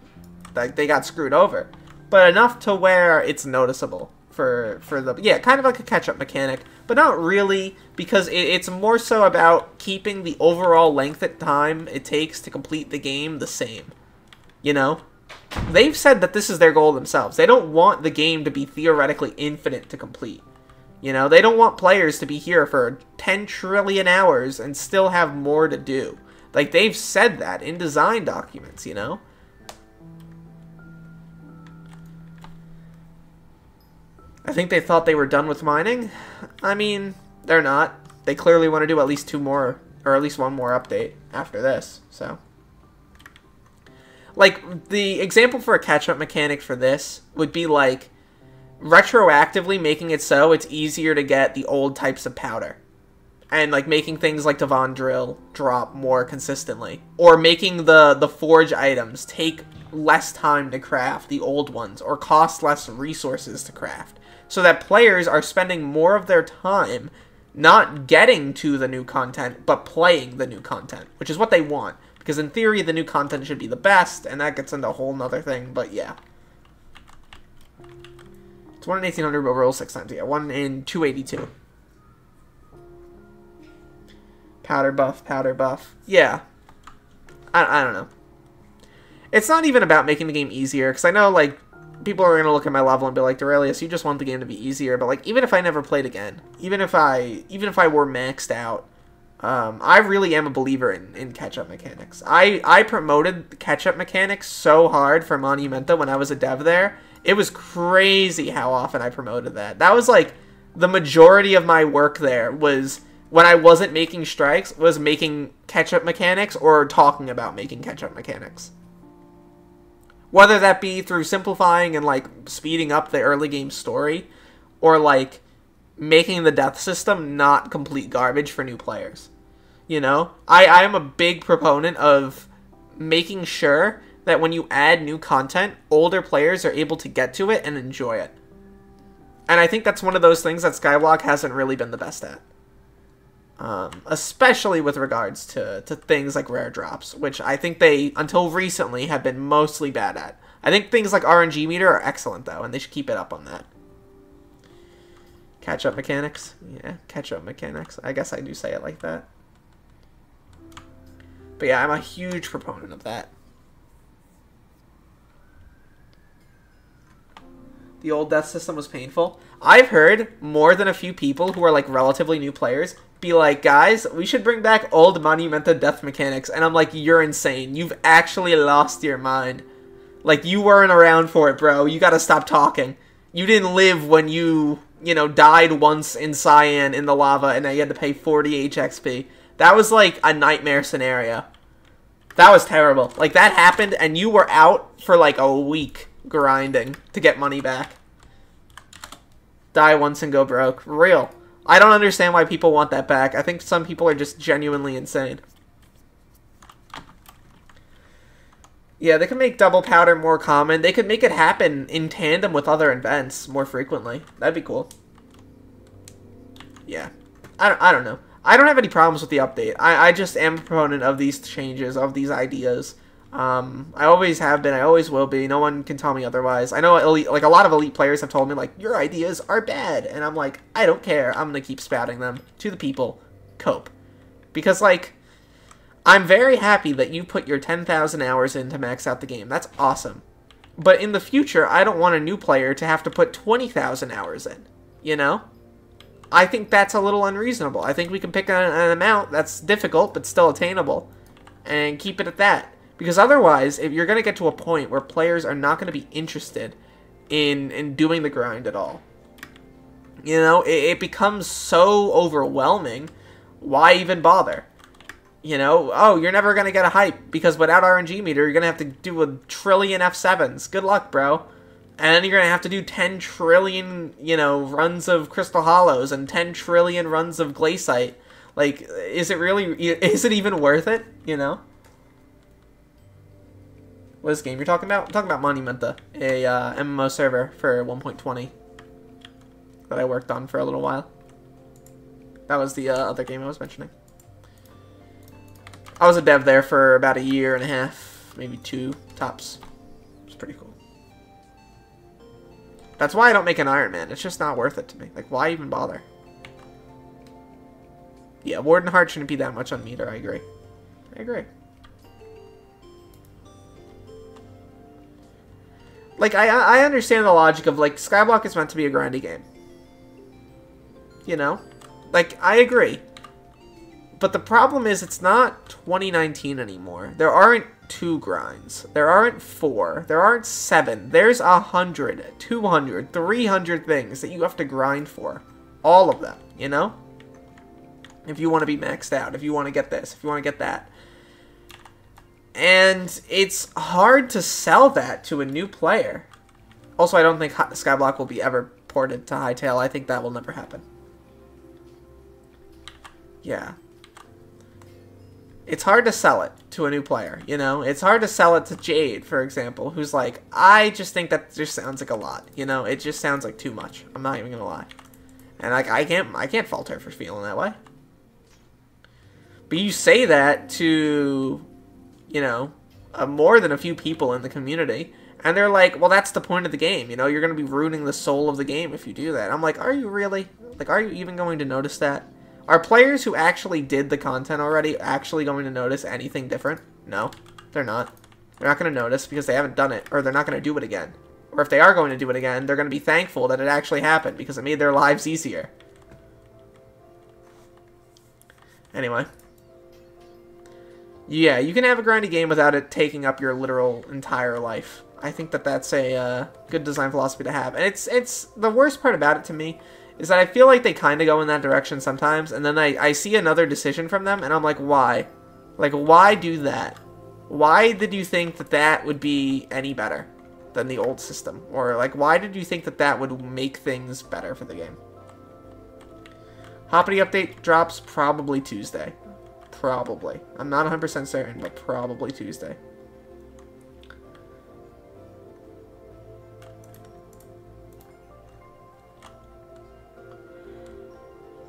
like they got screwed over. But enough to where it's noticeable for for the yeah, kind of like a catch up mechanic, but not really because it, it's more so about keeping the overall length of time it takes to complete the game the same. You know, they've said that this is their goal themselves. They don't want the game to be theoretically infinite to complete. You know, they don't want players to be here for 10 trillion hours and still have more to do. Like they've said that in design documents, you know. I think they thought they were done with mining. I mean, they're not. They clearly want to do at least two more, or at least one more update after this, so. Like, the example for a catch-up mechanic for this would be like, retroactively making it so it's easier to get the old types of powder. And like making things like Divan Drill drop more consistently. Or making the, the forge items take less time to craft the old ones, or cost less resources to craft so that players are spending more of their time not getting to the new content, but playing the new content, which is what they want. Because in theory, the new content should be the best, and that gets into a whole nother thing, but yeah. It's 1 in 1800, but roll 6 times, yeah. 1 in 282. Powder buff, powder buff. Yeah. I, I don't know. It's not even about making the game easier, because I know, like, people are gonna look at my level and be like, Derailious, you just want the game to be easier. But like, even if I never played again, even if I even if I were maxed out, um, I really am a believer in, in catch-up mechanics. I, I promoted catch-up mechanics so hard for Monumenta when I was a dev there. It was crazy how often I promoted that. That was like the majority of my work there was when I wasn't making strikes was making catch-up mechanics or talking about making catch-up mechanics. Whether that be through simplifying and like speeding up the early game story, or like making the death system not complete garbage for new players. You know? I, I am a big proponent of making sure that when you add new content, older players are able to get to it and enjoy it. And I think that's one of those things that Skyblock hasn't really been the best at. Um, especially with regards to, to things like rare drops, which I think they, until recently, have been mostly bad at. I think things like RNG meter are excellent, though, and they should keep it up on that. Catch up mechanics? Yeah, catch up mechanics. I guess I do say it like that. But yeah, I'm a huge proponent of that. The old death system was painful. I've heard more than a few people who are like relatively new players be like, guys, we should bring back old Monumenta death mechanics. And I'm like, you're insane. You've actually lost your mind. Like, you weren't around for it, bro. You gotta stop talking. You didn't live when you, you know, died once in Cyan in the lava and now you had to pay 40 HXP. That was like a nightmare scenario. That was terrible. Like, that happened and you were out for like a week grinding to get money back. Die once and go broke. Real. I don't understand why people want that back. I think some people are just genuinely insane. Yeah, they could make double powder more common. They could make it happen in tandem with other events more frequently. That'd be cool. Yeah. I don't, I don't know. I don't have any problems with the update. I, I just am a proponent of these changes, of these ideas. Um, I always have been. I always will be. No one can tell me otherwise. I know elite, like a lot of elite players have told me like your ideas are bad, and I'm like I don't care. I'm gonna keep spouting them to the people. Cope, because like I'm very happy that you put your 10,000 hours in to max out the game. That's awesome. But in the future, I don't want a new player to have to put 20,000 hours in. You know? I think that's a little unreasonable. I think we can pick an, an amount that's difficult but still attainable and keep it at that. Because otherwise, if you're going to get to a point where players are not going to be interested in in doing the grind at all, you know, it, it becomes so overwhelming. Why even bother? You know, oh, you're never going to get a hype because without RNG meter, you're going to have to do a trillion F7s. Good luck, bro. And then you're going to have to do 10 trillion, you know, runs of Crystal Hollows and 10 trillion runs of Glacite. Like, is it really, *laughs* is it even worth it, you know? What is this game you're talking about? I'm talking about Monumenta, a uh, MMO server for 1.20 that I worked on for a little while. That was the uh, other game I was mentioning. I was a dev there for about a year and a half, maybe two tops. It's pretty cool. That's why I don't make an Iron Man. It's just not worth it to me. Like, why even bother? Yeah, Warden Heart shouldn't be that much on meter. I agree. I agree. Like, I, I understand the logic of, like, Skyblock is meant to be a grindy game. You know? Like, I agree. But the problem is it's not 2019 anymore. There aren't two grinds. There aren't four. There aren't seven. There's a hundred, 200, 300 things that you have to grind for. All of them, you know? If you want to be maxed out, if you want to get this, if you want to get that. And it's hard to sell that to a new player. Also, I don't think Skyblock will be ever ported to Hytale. I think that will never happen. Yeah. It's hard to sell it to a new player, you know? It's hard to sell it to Jade, for example, who's like, I just think that just sounds like a lot, you know? It just sounds like too much. I'm not even gonna lie. And like I can't I can't fault her for feeling that way. But you say that to you know, uh, more than a few people in the community. And they're like, well, that's the point of the game. You know, you're going to be ruining the soul of the game if you do that. I'm like, are you really? Like, are you even going to notice that? Are players who actually did the content already actually going to notice anything different? No, they're not. They're not going to notice because they haven't done it, or they're not going to do it again. Or if they are going to do it again, they're going to be thankful that it actually happened because it made their lives easier. Anyway. Yeah, you can have a grindy game without it taking up your literal entire life. I think that that's a uh, good design philosophy to have. And it's it's the worst part about it to me is that I feel like they kind of go in that direction sometimes, and then I, I see another decision from them, and I'm like, why? Like, why do that? Why did you think that that would be any better than the old system? Or, like, why did you think that that would make things better for the game? Hoppity update drops probably Tuesday. Probably. I'm not 100% certain, but probably Tuesday.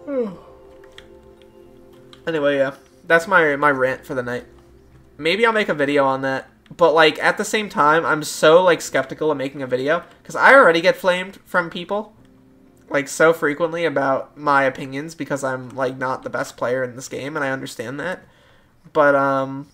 *sighs* anyway, yeah. That's my my rant for the night. Maybe I'll make a video on that. But like at the same time, I'm so like skeptical of making a video because I already get flamed from people like so frequently about my opinions because I'm like not the best player in this game and I understand that. But um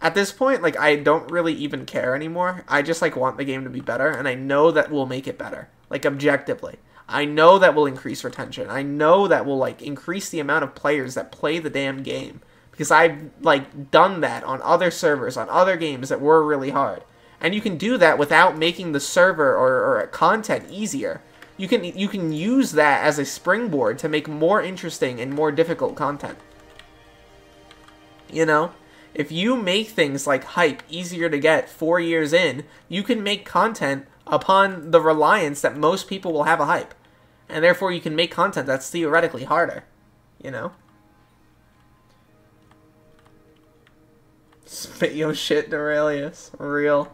at this point like I don't really even care anymore. I just like want the game to be better and I know that will make it better. Like objectively. I know that will increase retention. I know that will like increase the amount of players that play the damn game because I've like done that on other servers on other games that were really hard. And you can do that without making the server or, or content easier you can you can use that as a springboard to make more interesting and more difficult content. You know, if you make things like hype easier to get 4 years in, you can make content upon the reliance that most people will have a hype. And therefore you can make content that's theoretically harder, you know? Spit your shit, Derailious. Real.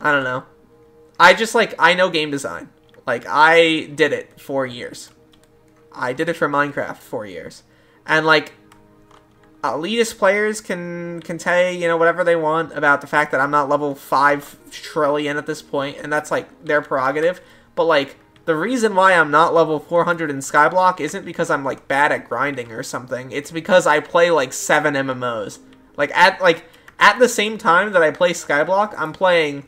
I don't know. I just like I know game design. Like, I did it for years. I did it for Minecraft for years. And, like, elitist players can can say, you know, whatever they want about the fact that I'm not level 5 trillion at this point, and that's, like, their prerogative. But, like, the reason why I'm not level 400 in Skyblock isn't because I'm, like, bad at grinding or something. It's because I play, like, 7 MMOs. Like, at, like, at the same time that I play Skyblock, I'm playing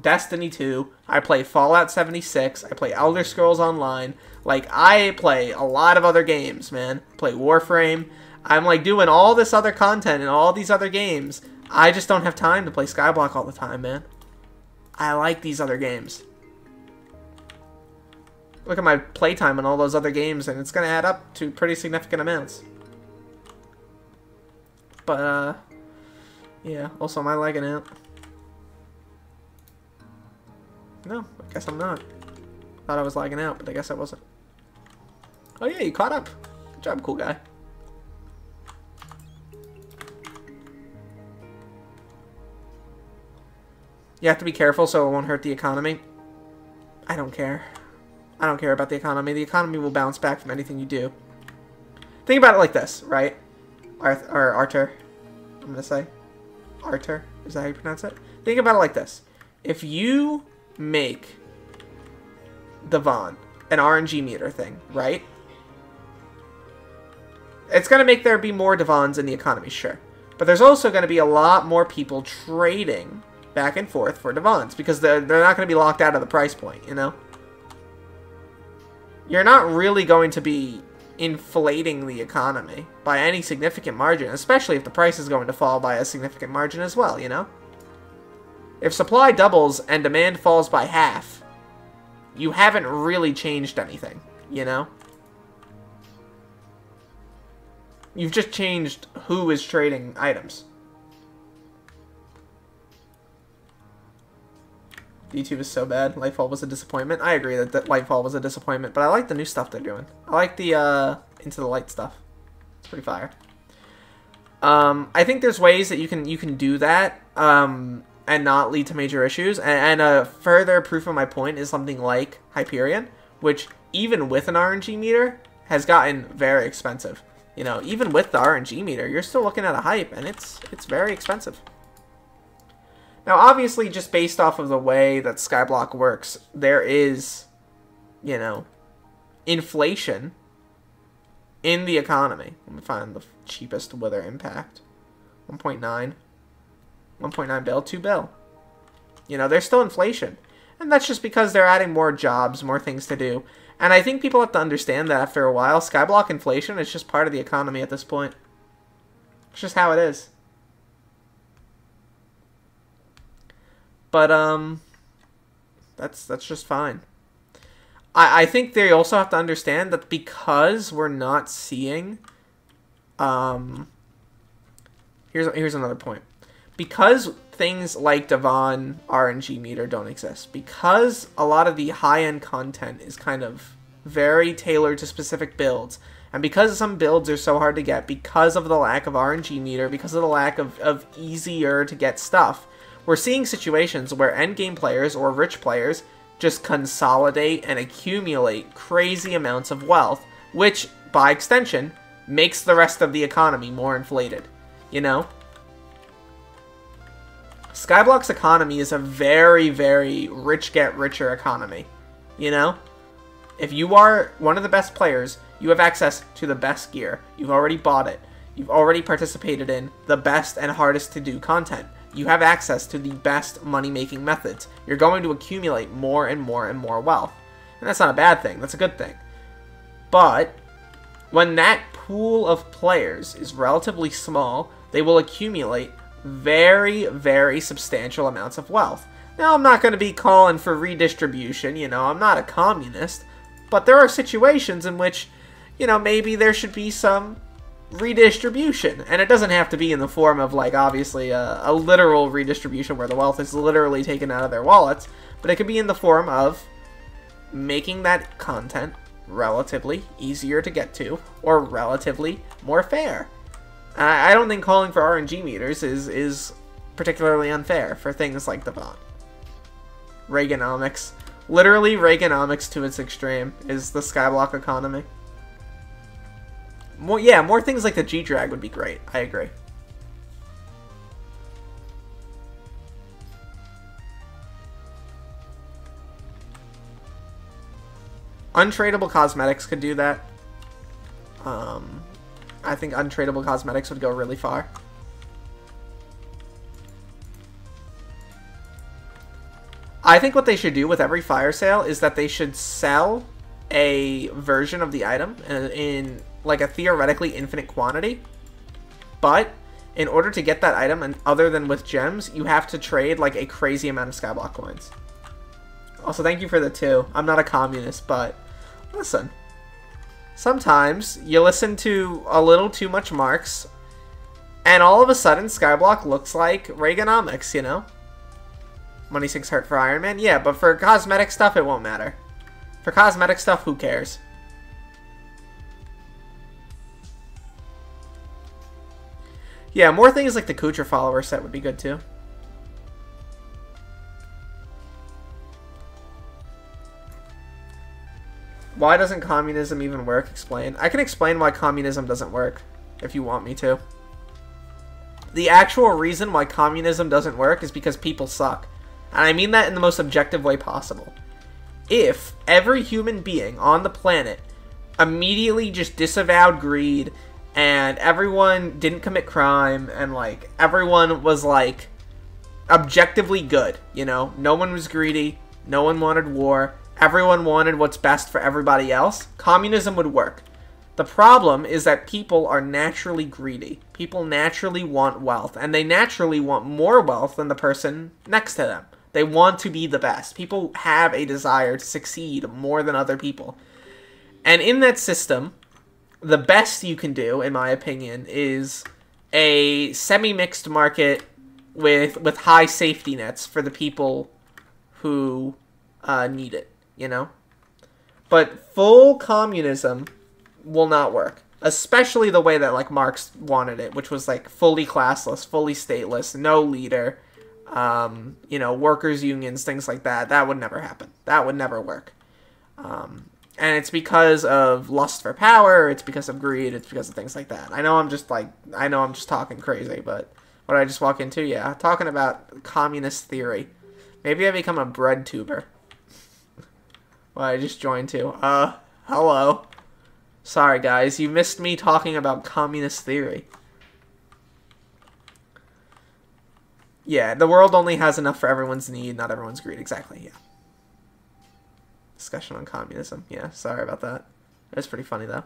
Destiny 2, I play Fallout 76, I play Elder Scrolls Online. Like, I play a lot of other games, man. Play Warframe. I'm, like, doing all this other content and all these other games. I just don't have time to play Skyblock all the time, man. I like these other games. Look at my playtime on all those other games, and it's going to add up to pretty significant amounts. But, uh, yeah, also, am I lagging out? No, I guess I'm not. Thought I was lagging out, but I guess I wasn't. Oh yeah, you caught up. Good job, cool guy. You have to be careful so it won't hurt the economy. I don't care. I don't care about the economy. The economy will bounce back from anything you do. Think about it like this, right? Arthur, or Arthur, I'm gonna say. Arthur, is that how you pronounce it? Think about it like this. If you make Divan, an RNG meter thing, right? It's going to make there be more Divans in the economy, sure. But there's also going to be a lot more people trading back and forth for Divans because they're, they're not going to be locked out of the price point, you know? You're not really going to be inflating the economy by any significant margin, especially if the price is going to fall by a significant margin as well, you know? If supply doubles and demand falls by half, you haven't really changed anything, you know? You've just changed who is trading items. D2 is so bad. Lightfall was a disappointment. I agree that, that Lightfall was a disappointment, but I like the new stuff they're doing. I like the uh, Into the Light stuff. It's pretty fire. Um, I think there's ways that you can you can do that um, and not lead to major issues. And, and a further proof of my point is something like Hyperion, which even with an RNG meter has gotten very expensive. You know, even with the RNG meter, you're still looking at a hype, and it's it's very expensive. Now, obviously, just based off of the way that Skyblock works, there is, you know, inflation in the economy. Let me find the cheapest Wither Impact. 1.9. 1.9 bill, 2 bill. You know, there's still inflation. And that's just because they're adding more jobs, more things to do. And I think people have to understand that after a while, Skyblock inflation is just part of the economy at this point. It's just how it is. But um, that's that's just fine. I I think they also have to understand that because we're not seeing, um, here's here's another point. Because things like Divan RNG meter don't exist, because a lot of the high end content is kind of very tailored to specific builds, and because some builds are so hard to get because of the lack of RNG meter, because of the lack of, of easier to get stuff, we're seeing situations where endgame players or rich players just consolidate and accumulate crazy amounts of wealth, which, by extension, makes the rest of the economy more inflated. You know? Skyblock's economy is a very, very rich get richer economy. You know? If you are one of the best players, you have access to the best gear. You've already bought it. You've already participated in the best and hardest to do content you have access to the best money making methods. You're going to accumulate more and more and more wealth. And that's not a bad thing, that's a good thing. But when that pool of players is relatively small, they will accumulate very, very substantial amounts of wealth. Now, I'm not going to be calling for redistribution, you know, I'm not a communist, but there are situations in which, you know, maybe there should be some redistribution. And it doesn't have to be in the form of, like, obviously a, a, literal redistribution where the wealth is literally taken out of their wallets, but it could be in the form of making that content relatively easier to get to or relatively more fair. I, I don't think calling for RNG meters is, is particularly unfair for things like the bond. Reaganomics. Literally, Reaganomics to its extreme is the Skyblock economy. More, yeah, more things like the G-Drag would be great. I agree. Untradable cosmetics could do that. Um, I think untradable cosmetics would go really far. I think what they should do with every fire sale is that they should sell a version of the item in, in like a theoretically infinite quantity. But in order to get that item, and other than with gems, you have to trade like a crazy amount of Skyblock coins. Also, thank you for the two. I'm not a communist, but listen. Sometimes you listen to a little too much Marx, and all of a sudden Skyblock looks like Reaganomics, you know? Money sinks hurt for Iron Man? Yeah, but for cosmetic stuff, it won't matter. For cosmetic stuff, who cares? Yeah, more things like the Kucher follower set would be good too. Why doesn't communism even work? Explain. I can explain why communism doesn't work, if you want me to. The actual reason why communism doesn't work is because people suck. And I mean that in the most objective way possible. if every human being on the planet immediately just disavowed greed and everyone didn't commit crime and like everyone was like objectively good, you know? No one was greedy, no one wanted war, everyone wanted what's best for everybody else. Communism would work. The problem is that people are naturally greedy. People naturally want wealth, and they naturally want more wealth than the person next to them. They want to be the best. People have a desire to succeed more than other people. And in that system, the best you can do, in my opinion, is a semi-mixed market with with high safety nets for the people who uh, need it. You know, but full communism will not work. Especially the way that like Marx wanted it, which was like fully classless, fully stateless, no leader, um, you know, workers' unions, things like that. That would never happen. That would never work. Um, and it's because of lust for power. It's because of greed. It's because of things like that. I know I'm just like I know I'm just talking crazy, but what I just walk into, yeah, talking about communist theory. Maybe I become a bread tuber. Well, I just joined too. Uh, hello. Sorry, guys, you missed me talking about communist theory. Yeah, the world only has enough for everyone's need, not everyone's greed. Exactly, yeah. Discussion on communism. Yeah, sorry about that. That's pretty funny, though.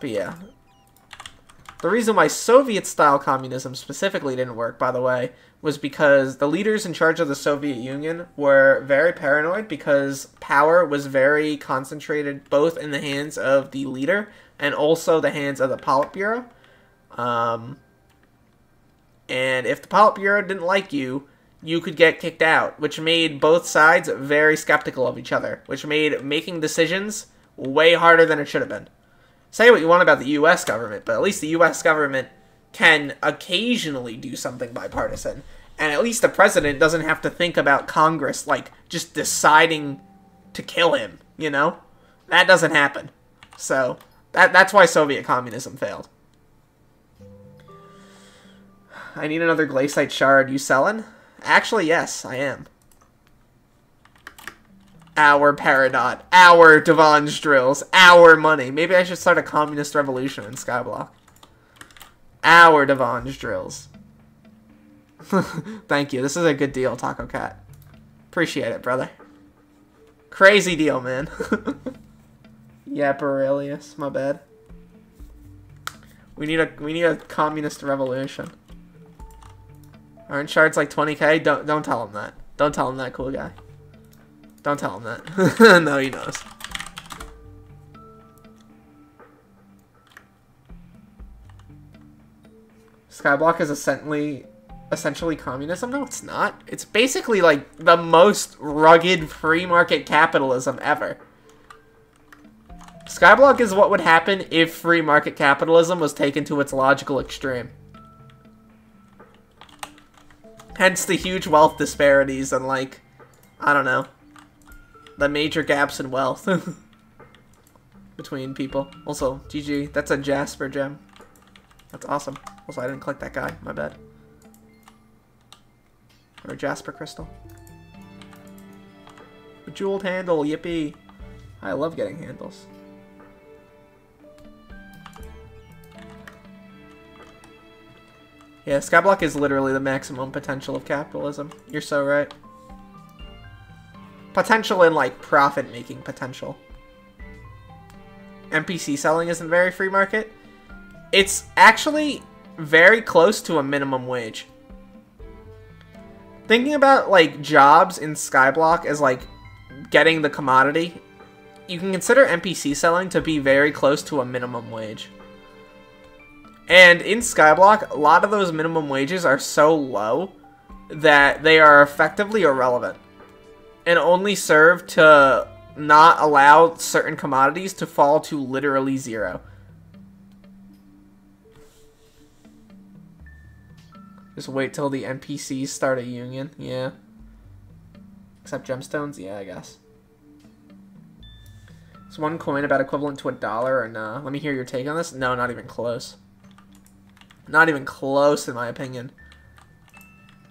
But yeah. The reason why Soviet-style communism specifically didn't work, by the way, was because the leaders in charge of the Soviet Union were very paranoid because power was very concentrated both in the hands of the leader and also the hands of the Politburo. Um, and if the Politburo didn't like you, you could get kicked out, which made both sides very skeptical of each other, which made making decisions way harder than it should have been. Say what you want about the US government, but at least the US government can occasionally do something bipartisan. And at least the president doesn't have to think about Congress, like, just deciding to kill him, you know? That doesn't happen. So, that, that's why Soviet communism failed. I need another glacite shard. You selling? Actually, yes, I am. Our Peridot. Our Divan's drills. Our money. Maybe I should start a communist revolution in Skyblock. Our Divan's drills. *laughs* Thank you. This is a good deal, Taco Cat. Appreciate it, brother. Crazy deal, man. *laughs* yeah, Aurelius. My bad. We need a we need a communist revolution. Aren't shards like 20k? Don't don't tell him that. Don't tell him that, cool guy. Don't tell him that. *laughs* no, he knows. Skyblock is essentially essentially communism. No, it's not. It's basically like the most rugged free market capitalism ever. Skyblock is what would happen if free market capitalism was taken to its logical extreme. Hence the huge wealth disparities and like, I don't know, the major gaps in wealth *laughs* between people. Also, GG, that's a Jasper gem. That's awesome. Also, I didn't click that guy. My bad. Or a Jasper crystal. A jeweled handle, yippee. I love getting handles. Yeah, Skyblock is literally the maximum potential of capitalism. You're so right. Potential in, like, profit-making potential. NPC selling isn't very free market. It's actually very close to a minimum wage. Thinking about, like, jobs in Skyblock as, like, getting the commodity, you can consider NPC selling to be very close to a minimum wage. And in Skyblock, a lot of those minimum wages are so low that they are effectively irrelevant and only serve to not allow certain commodities to fall to literally zero. Just wait till the NPCs start a union, yeah. Except gemstones, yeah, I guess. Is one coin about equivalent to a dollar or no? Let me hear your take on this. No, not even close. Not even close, in my opinion.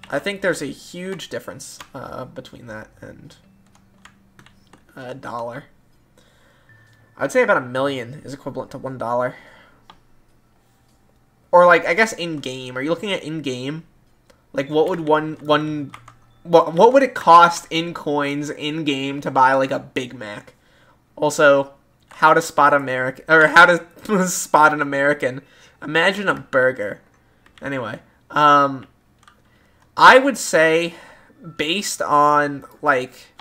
I think there's a huge difference uh, between that and a dollar. I'd say about a million is equivalent to one dollar. Or like I guess in game. Are you looking at in game? Like what would one one what what would it cost in coins in game to buy like a Big Mac? Also, how to spot American or how to *laughs* spot an American. Imagine a burger. Anyway, um I would say based on like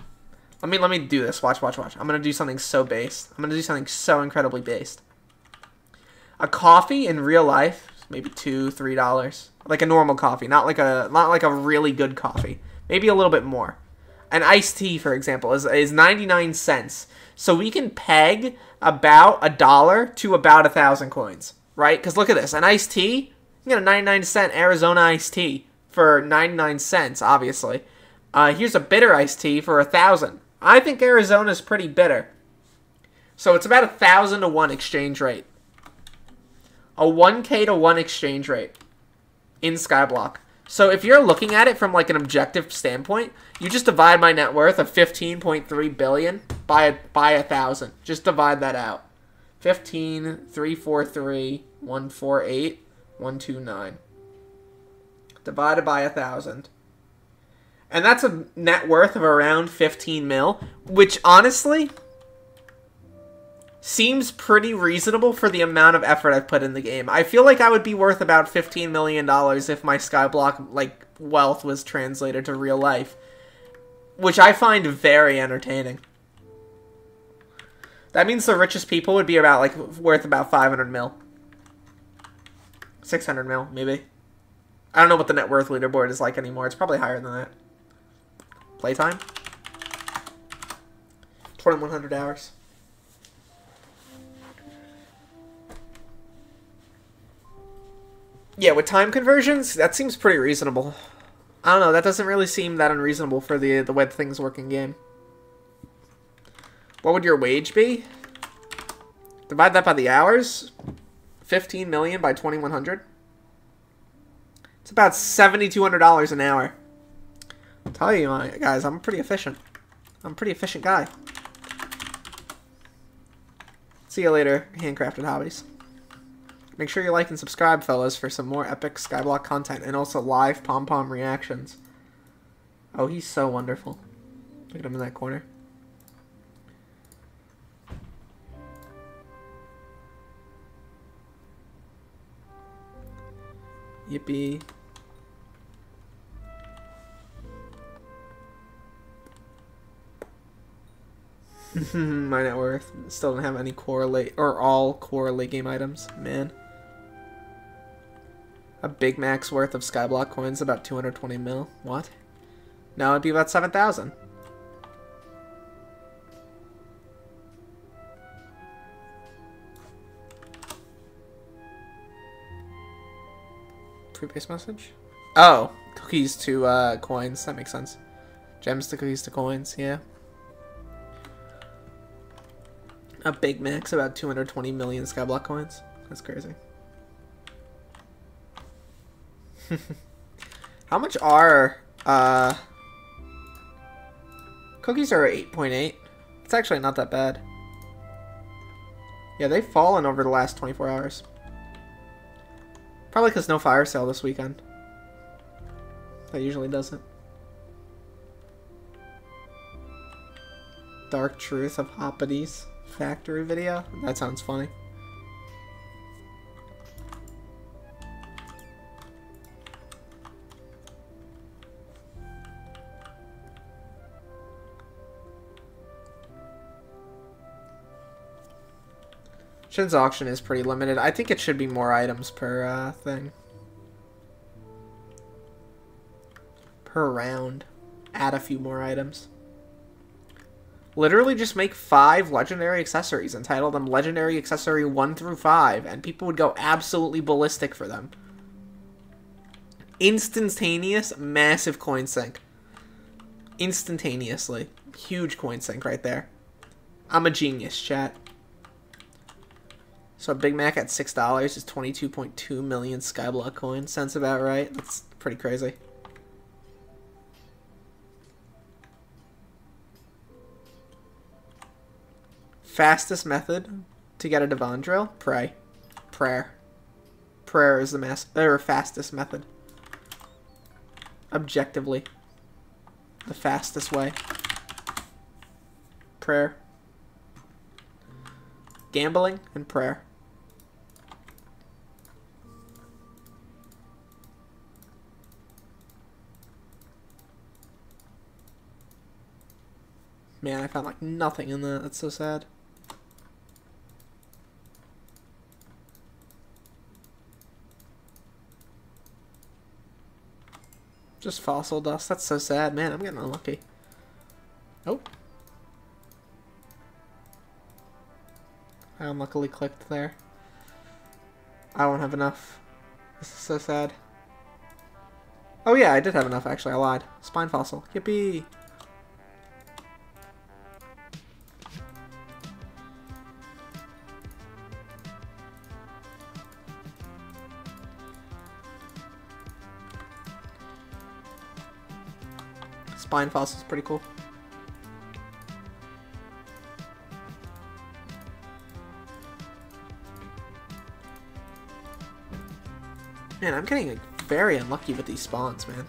let me let me do this. Watch, watch, watch. I'm gonna do something so based. I'm gonna do something so incredibly based. A coffee in real life, maybe two, three dollars. Like a normal coffee, not like a not like a really good coffee. Maybe a little bit more. An iced tea, for example, is is 99 cents. So we can peg about a dollar to about a thousand coins, right? Because look at this, an iced tea, you get a 99 cent Arizona iced tea for 99 cents, obviously. Uh, here's a bitter iced tea for a thousand. I think Arizona's pretty bitter. So it's about a thousand to one exchange rate. A 1k to 1 exchange rate in Skyblock. So if you're looking at it from like an objective standpoint, you just divide my net worth of 15.3 billion by a, by a thousand. Just divide that out. 15, 343, 148, 129. Divided by a thousand and that's a net worth of around 15 mil, which honestly seems pretty reasonable for the amount of effort I've put in the game. I feel like I would be worth about 15 million dollars if my Skyblock like wealth was translated to real life, which I find very entertaining. That means the richest people would be about like worth about 500 mil. 600 mil, maybe. I don't know what the net worth leaderboard is like anymore. It's probably higher than that. Playtime? 2100 hours. Yeah, with time conversions, that seems pretty reasonable. I don't know, that doesn't really seem that unreasonable for the the way things work in game. What would your wage be? Divide that by the hours. 15 million by 2100. It's about $7,200 an hour I'll tell you, guys, I'm pretty efficient. I'm a pretty efficient guy. See you later, handcrafted hobbies. Make sure you like and subscribe, fellas, for some more epic Skyblock content and also live pom pom reactions. Oh, he's so wonderful. Look at him in that corner. Yippee. *laughs* My net worth still don't have any correlate or all core late game items. Man. A Big Mac's worth of Skyblock coins about 220 mil. What? No, it'd be about 7,000. Previous message? Oh, cookies to uh, coins. That makes sense. Gems to cookies to coins, yeah. A Big Mac's about 220 million Skyblock coins. That's crazy. *laughs* How much are uh cookies are 8.8. It's actually not that bad. Yeah, they've fallen over the last 24 hours. Probably because no fire sale this weekend. That usually doesn't. Dark Truth of Hoppity's factory video? That sounds funny. Shen's auction is pretty limited. I think it should be more items per uh, thing. Per round. Add a few more items. Literally just make five legendary accessories and title them Legendary Accessory 1 through 5, and people would go absolutely ballistic for them. Instantaneous, massive coin sink. Instantaneously. Huge coin sink right there. I'm a genius, chat. So a Big Mac at six dollars is twenty two point two million Skyblock coins. Sounds about right. That's pretty crazy. Fastest method to get a Divan drill? Pray. Prayer. Prayer is the mass or fastest method. Objectively. The fastest way. Prayer. Gambling and prayer. Man, I found like nothing in that. That's so sad. Just fossil dust. That's so sad. Man, I'm getting unlucky. Oh. I unluckily clicked there. I won't have enough. This is so sad. Oh yeah, I did have enough actually. I lied. Spine fossil. Yippee! Spine fossil is pretty cool. Man, I'm getting like, very unlucky with these spawns, man.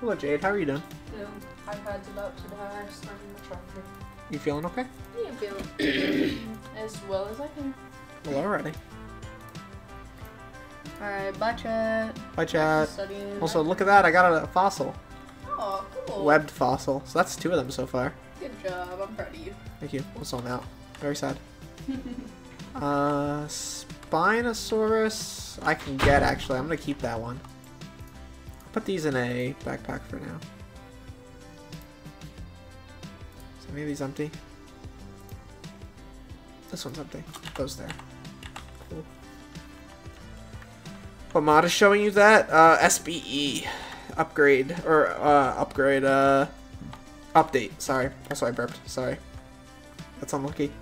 Hello, Jade. How are you doing? Um, no, iPad's about to die, so I'm the charger. You feeling okay? Yeah, I'm feeling *clears throat* as well as I can. Well, already. Alright, bye chat. Bye, chat. Also, look at that. I got a fossil. Oh, cool. Webbed fossil. So that's two of them so far. Good job. I'm proud of you. Thank you. Also, I'm out. Very sad. *laughs* uh, Spinosaurus. I can get actually. I'm gonna keep that one. I'll put these in a backpack for now. Is any of these empty? This one's empty. Goes there. Cool. What mod is showing you that? Uh, SBE upgrade or uh, upgrade uh, update. Sorry, that's why I burped. Sorry. That's unlucky.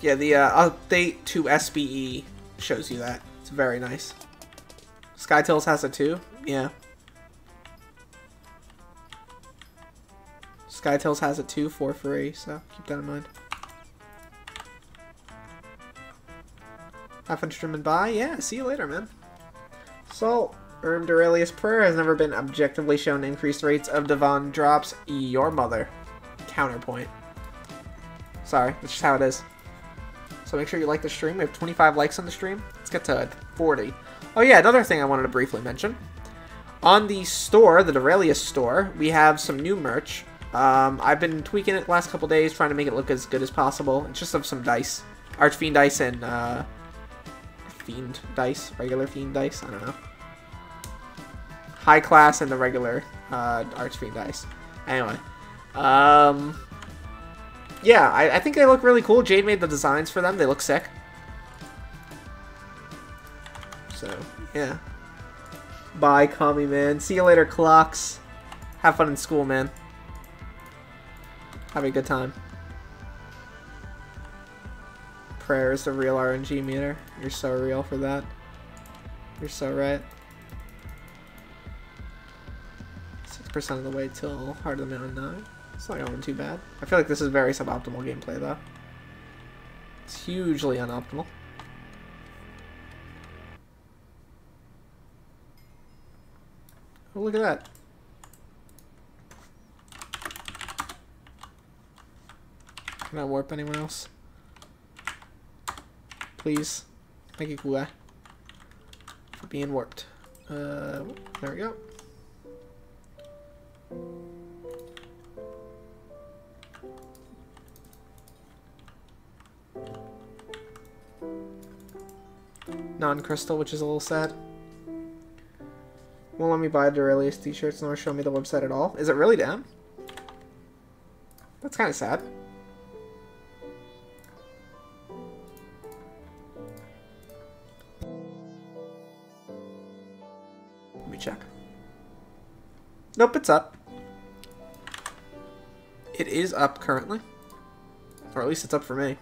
Yeah, the uh, update to SBE shows you that. It's very nice. Skytils has it too? Yeah. Skytils has it too for free, so keep that in mind. Have fun streaming by. Yeah, see you later, man. So, Erm Derailious Prayer has never been objectively shown increased rates of Divan drops. Your mother. Counterpoint. Sorry, that's just how it is. So make sure you like the stream. We have 25 likes on the stream. Let's get to 40. Oh yeah, another thing I wanted to briefly mention. On the store, the Derailious store, we have some new merch. Um, I've been tweaking it the last couple days, trying to make it look as good as possible. It's just of some dice. Archfiend dice and, uh, Fiend dice. Regular Fiend dice. I don't know. High class and the regular, uh, Archfiend dice. Anyway. Um, yeah, I, I think they look really cool. Jade made the designs for them. They look sick. So, yeah. Bye, Kami, man. See you later, clocks. Have fun in school, man. Have a good time. Prayer is the real RNG meter. You're so real for that. You're so right. 6% of the way till Heart of the Mountain 9. It's not going too bad. I feel like this is very suboptimal gameplay, though. It's hugely unoptimal. Oh, look at that. Can I warp anyone else? Please. Thank you, guy. For being warped. Uh, there we go. Non-crystal, which is a little sad. Won't let me buy the earliest t-shirts nor show me the website at all. Is it really down? That's kind of sad. Check. Nope, it's up. It is up currently. Or at least it's up for me.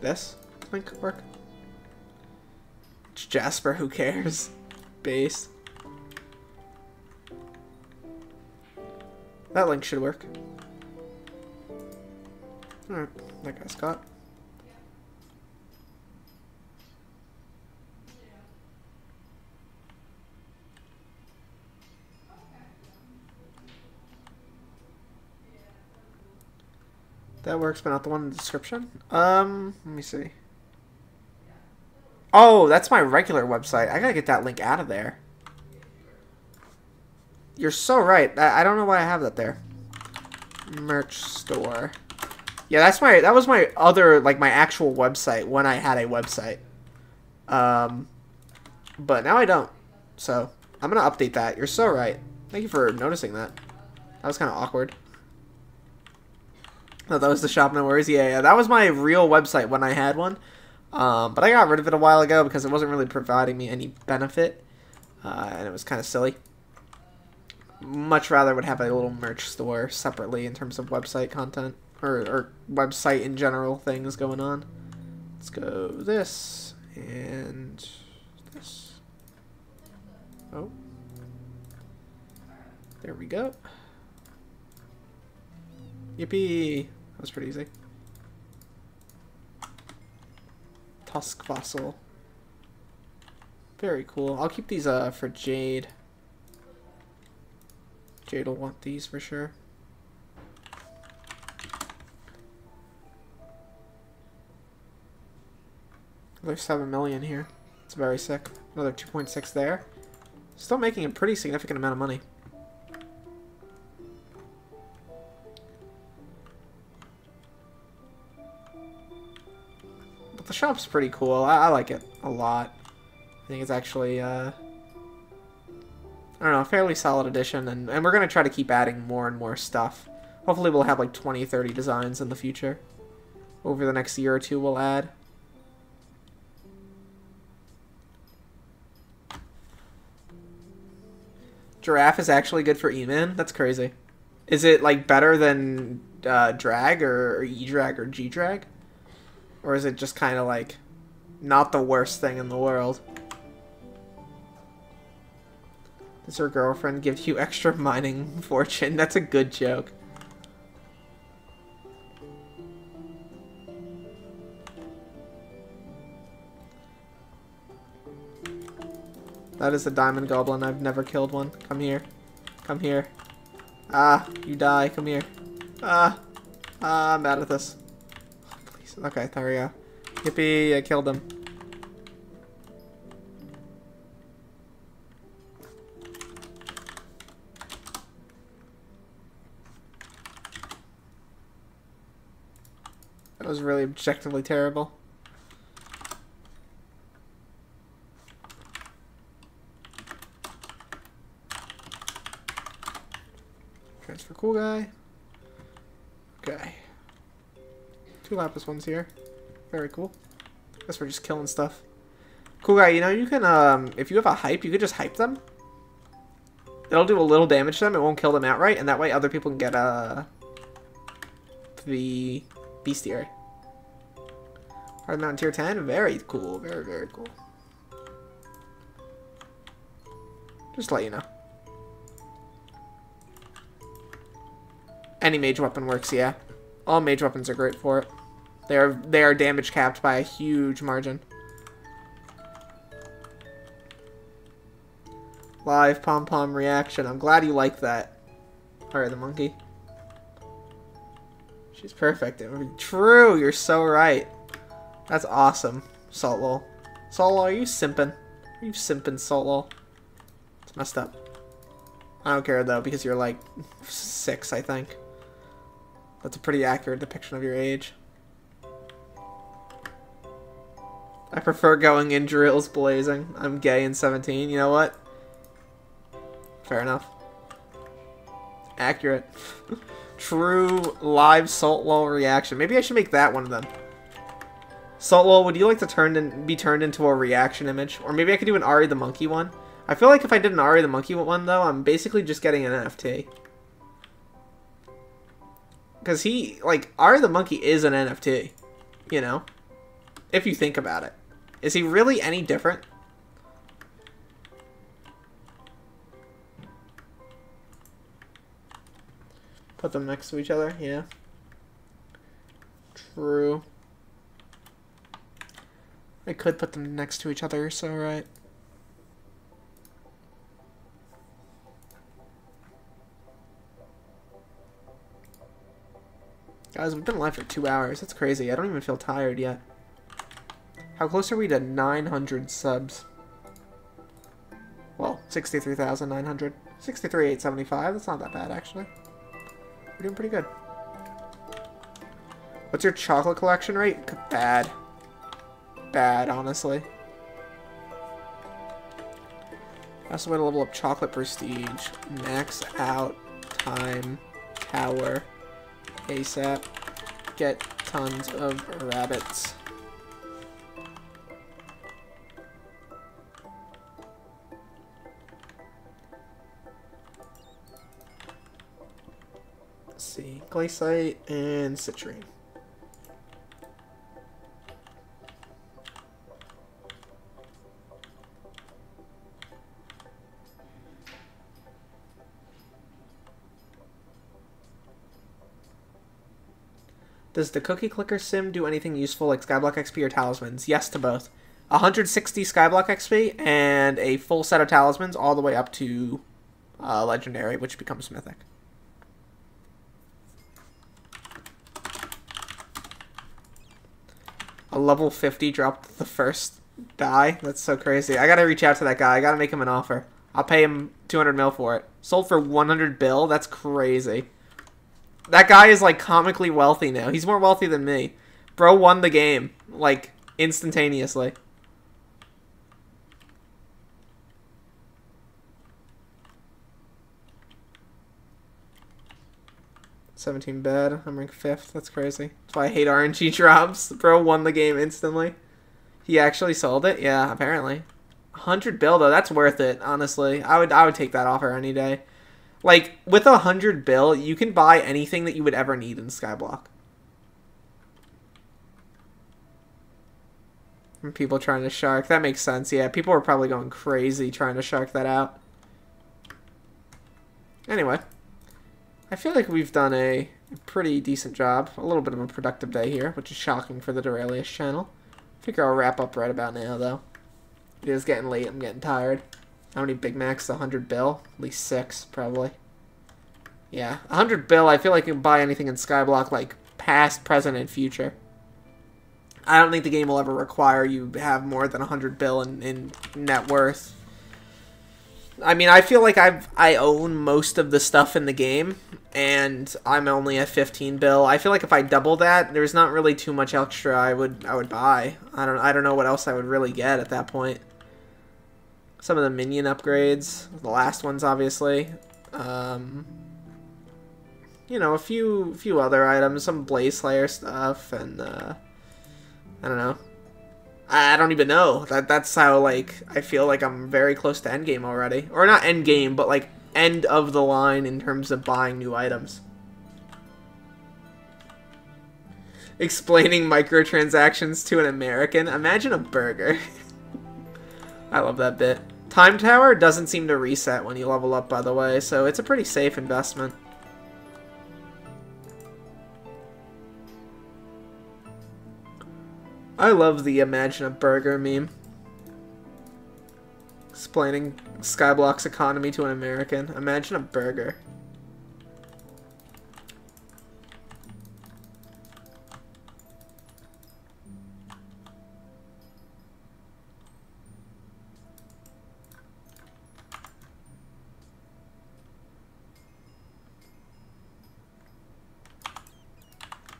This link work? It's Jasper, who cares? Base. That link should work. Alright, that guy's got. That works, but not the one in the description. Um, let me see. Oh, that's my regular website. I gotta get that link out of there. You're so right. I, I don't know why I have that there. Merch store. Yeah, that's my that was my other like my actual website when I had a website. Um but now I don't. So, I'm to update that. You're so right. Thank you for noticing that. That was kind of awkward. Oh, that was the shop no worries. Yeah, yeah, that was my real website when I had one. Um, but I got rid of it a while ago because it wasn't really providing me any benefit, uh, and it was kind of silly. Much rather would have a little merch store separately in terms of website content or, or website in general things going on. Let's go this and this. Oh, there we go. Yippee! That was pretty easy. Tusk fossil. Very cool. I'll keep these uh for Jade. Jade will want these for sure. Another 7 million here. It's very sick. Another 2.6 there. Still making a pretty significant amount of money. The shop's pretty cool. I, I like it a lot. I think it's actually, uh, I don't know, a fairly solid addition. And, and we're going to try to keep adding more and more stuff. Hopefully we'll have like 20, 30 designs in the future. Over the next year or two we'll add. Giraffe is actually good for E-Man? That's crazy. Is it like better than uh, drag or, or E-drag or G-drag? Or is it just kind of like not the worst thing in the world? Does her girlfriend give you extra mining *laughs* fortune? That's a good joke. That is a diamond goblin. I've never killed one. Come here. Come here. Ah, you die. Come here. Ah. Ah, I'm bad at this. Okay, there we go. Yippee, I killed him. That was really objectively terrible. Transfer cool guy. Okay. Two lapis ones here. Very cool. Guess we're just killing stuff. Cool guy, you know, you can, um, if you have a hype, you could just hype them. It'll do a little damage to them. It won't kill them outright, and that way other people can get, uh, the bestiary. Hard Mountain Tier 10, very cool. Very, very cool. Just let you know. Any mage weapon works, yeah. All mage weapons are great for it. They are they are damage capped by a huge margin. Live pom pom reaction. I'm glad you like that. Alright, the monkey. She's perfect. True, you're so right. That's awesome, Saltlol. Saltlol, are you simping? Are you simping, Saltlol? It's messed up. I don't care though, because you're like six, I think. That's a pretty accurate depiction of your age. I prefer going in drills blazing. I'm gay and 17. You know what? Fair enough. Accurate. *laughs* True live salt Saltlol reaction. Maybe I should make that one of them. Salt Saltlol, would you like to turn in, be turned into a reaction image? Or maybe I could do an Ari the Monkey one. I feel like if I did an Ari the Monkey one, though, I'm basically just getting an NFT. Because he, like, Ari the Monkey is an NFT, you know? If you think about it. Is he really any different? Put them next to each other, yeah. True. I could put them next to each other, so right. Guys, we've been live for two hours. That's crazy. I don't even feel tired yet. How close are we to 900 subs? Well, 63,900. 63,875. That's not that bad, actually. We're doing pretty good. What's your chocolate collection rate? Bad. Bad, honestly. That's the way to level up chocolate prestige. Max out time tower ASAP. Get tons of rabbits. See. Glacite and citrine. Does the cookie clicker sim do anything useful like Skyblock XP or talismans? Yes to both. 160 Skyblock XP and a full set of talismans all the way up to uh, legendary, which becomes mythic. A level 50 dropped the first die. That's so crazy. I gotta reach out to that guy. I gotta make him an offer. I'll pay him 200 mil for it. Sold for 100 bill. That's crazy. That guy is like comically wealthy now. He's more wealthy than me. Bro won the game like instantaneously. Seventeen bad. I'm ranked fifth. That's crazy. That's why I hate RNG *laughs* drops. Bro won the game instantly. He actually sold it. Yeah, apparently. Hundred bill though. That's worth it. Honestly, I would I would take that offer any day. Like with a hundred bill, you can buy anything that you would ever need in Skyblock. And people trying to shark. That makes sense. Yeah, people are probably going crazy trying to shark that out. Anyway, I feel like we've done a pretty decent job. A little bit of a productive day here, which is shocking for the Derailious channel. I figure I'll wrap up right about now, though. It is getting late. I'm getting tired. How many Big Macs? 100 bill? At least six, probably. Yeah, 100 bill. I feel like you can buy anything in Skyblock, like past, present, and future. I don't think the game will ever require you have more than 100 bill in, in net worth. I mean, I feel like I've I own most of the stuff in the game, and I'm only a 15 bill. I feel like if I double that, there's not really too much extra I would I would buy. I don't I don't know what else I would really get at that point some of the minion upgrades. The last ones, obviously. Um, you know, a few few other items, some Blaze Slayer stuff, and uh, I don't know. I don't even know. That that's how like I feel like I'm very close to endgame already, or not endgame, but like end of the line in terms of buying new items. Explaining microtransactions to an American. Imagine a burger. *laughs* I love that bit. Time Tower doesn't seem to reset when you level up, by the way, so it's a pretty safe investment. I love the Imagine a Burger meme. Explaining Skyblock's economy to an American. Imagine a burger.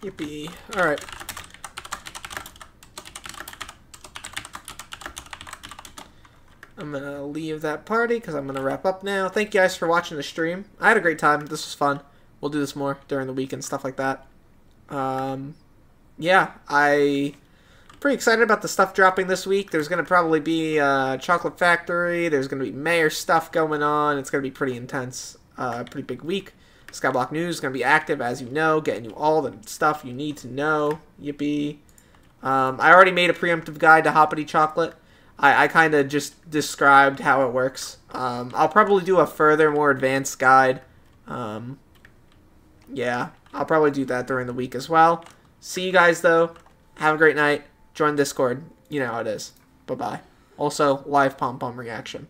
Yippee. Alright. I'm going to leave that party because I'm going to wrap up now. Thank you guys for watching the stream. I had a great time. This was fun. We'll do this more during the week and stuff like that. Um, yeah, I pretty excited about the stuff dropping this week. There's going to probably be uh, Chocolate Factory. There's going to be Mayor stuff going on. It's going to be pretty intense. Uh, pretty big week. Skyblock News is going to be active, as you know, getting you all the stuff you need to know. Yippee. Um, I already made a preemptive guide to Hoppity Chocolate. I, I kind of just described how it works. Um, I'll probably do a further, more advanced guide. Um, yeah, I'll probably do that during the week as well. See you guys though. Have a great night. Join Discord. You know how it is. Bye bye. Also, live pom pom reaction.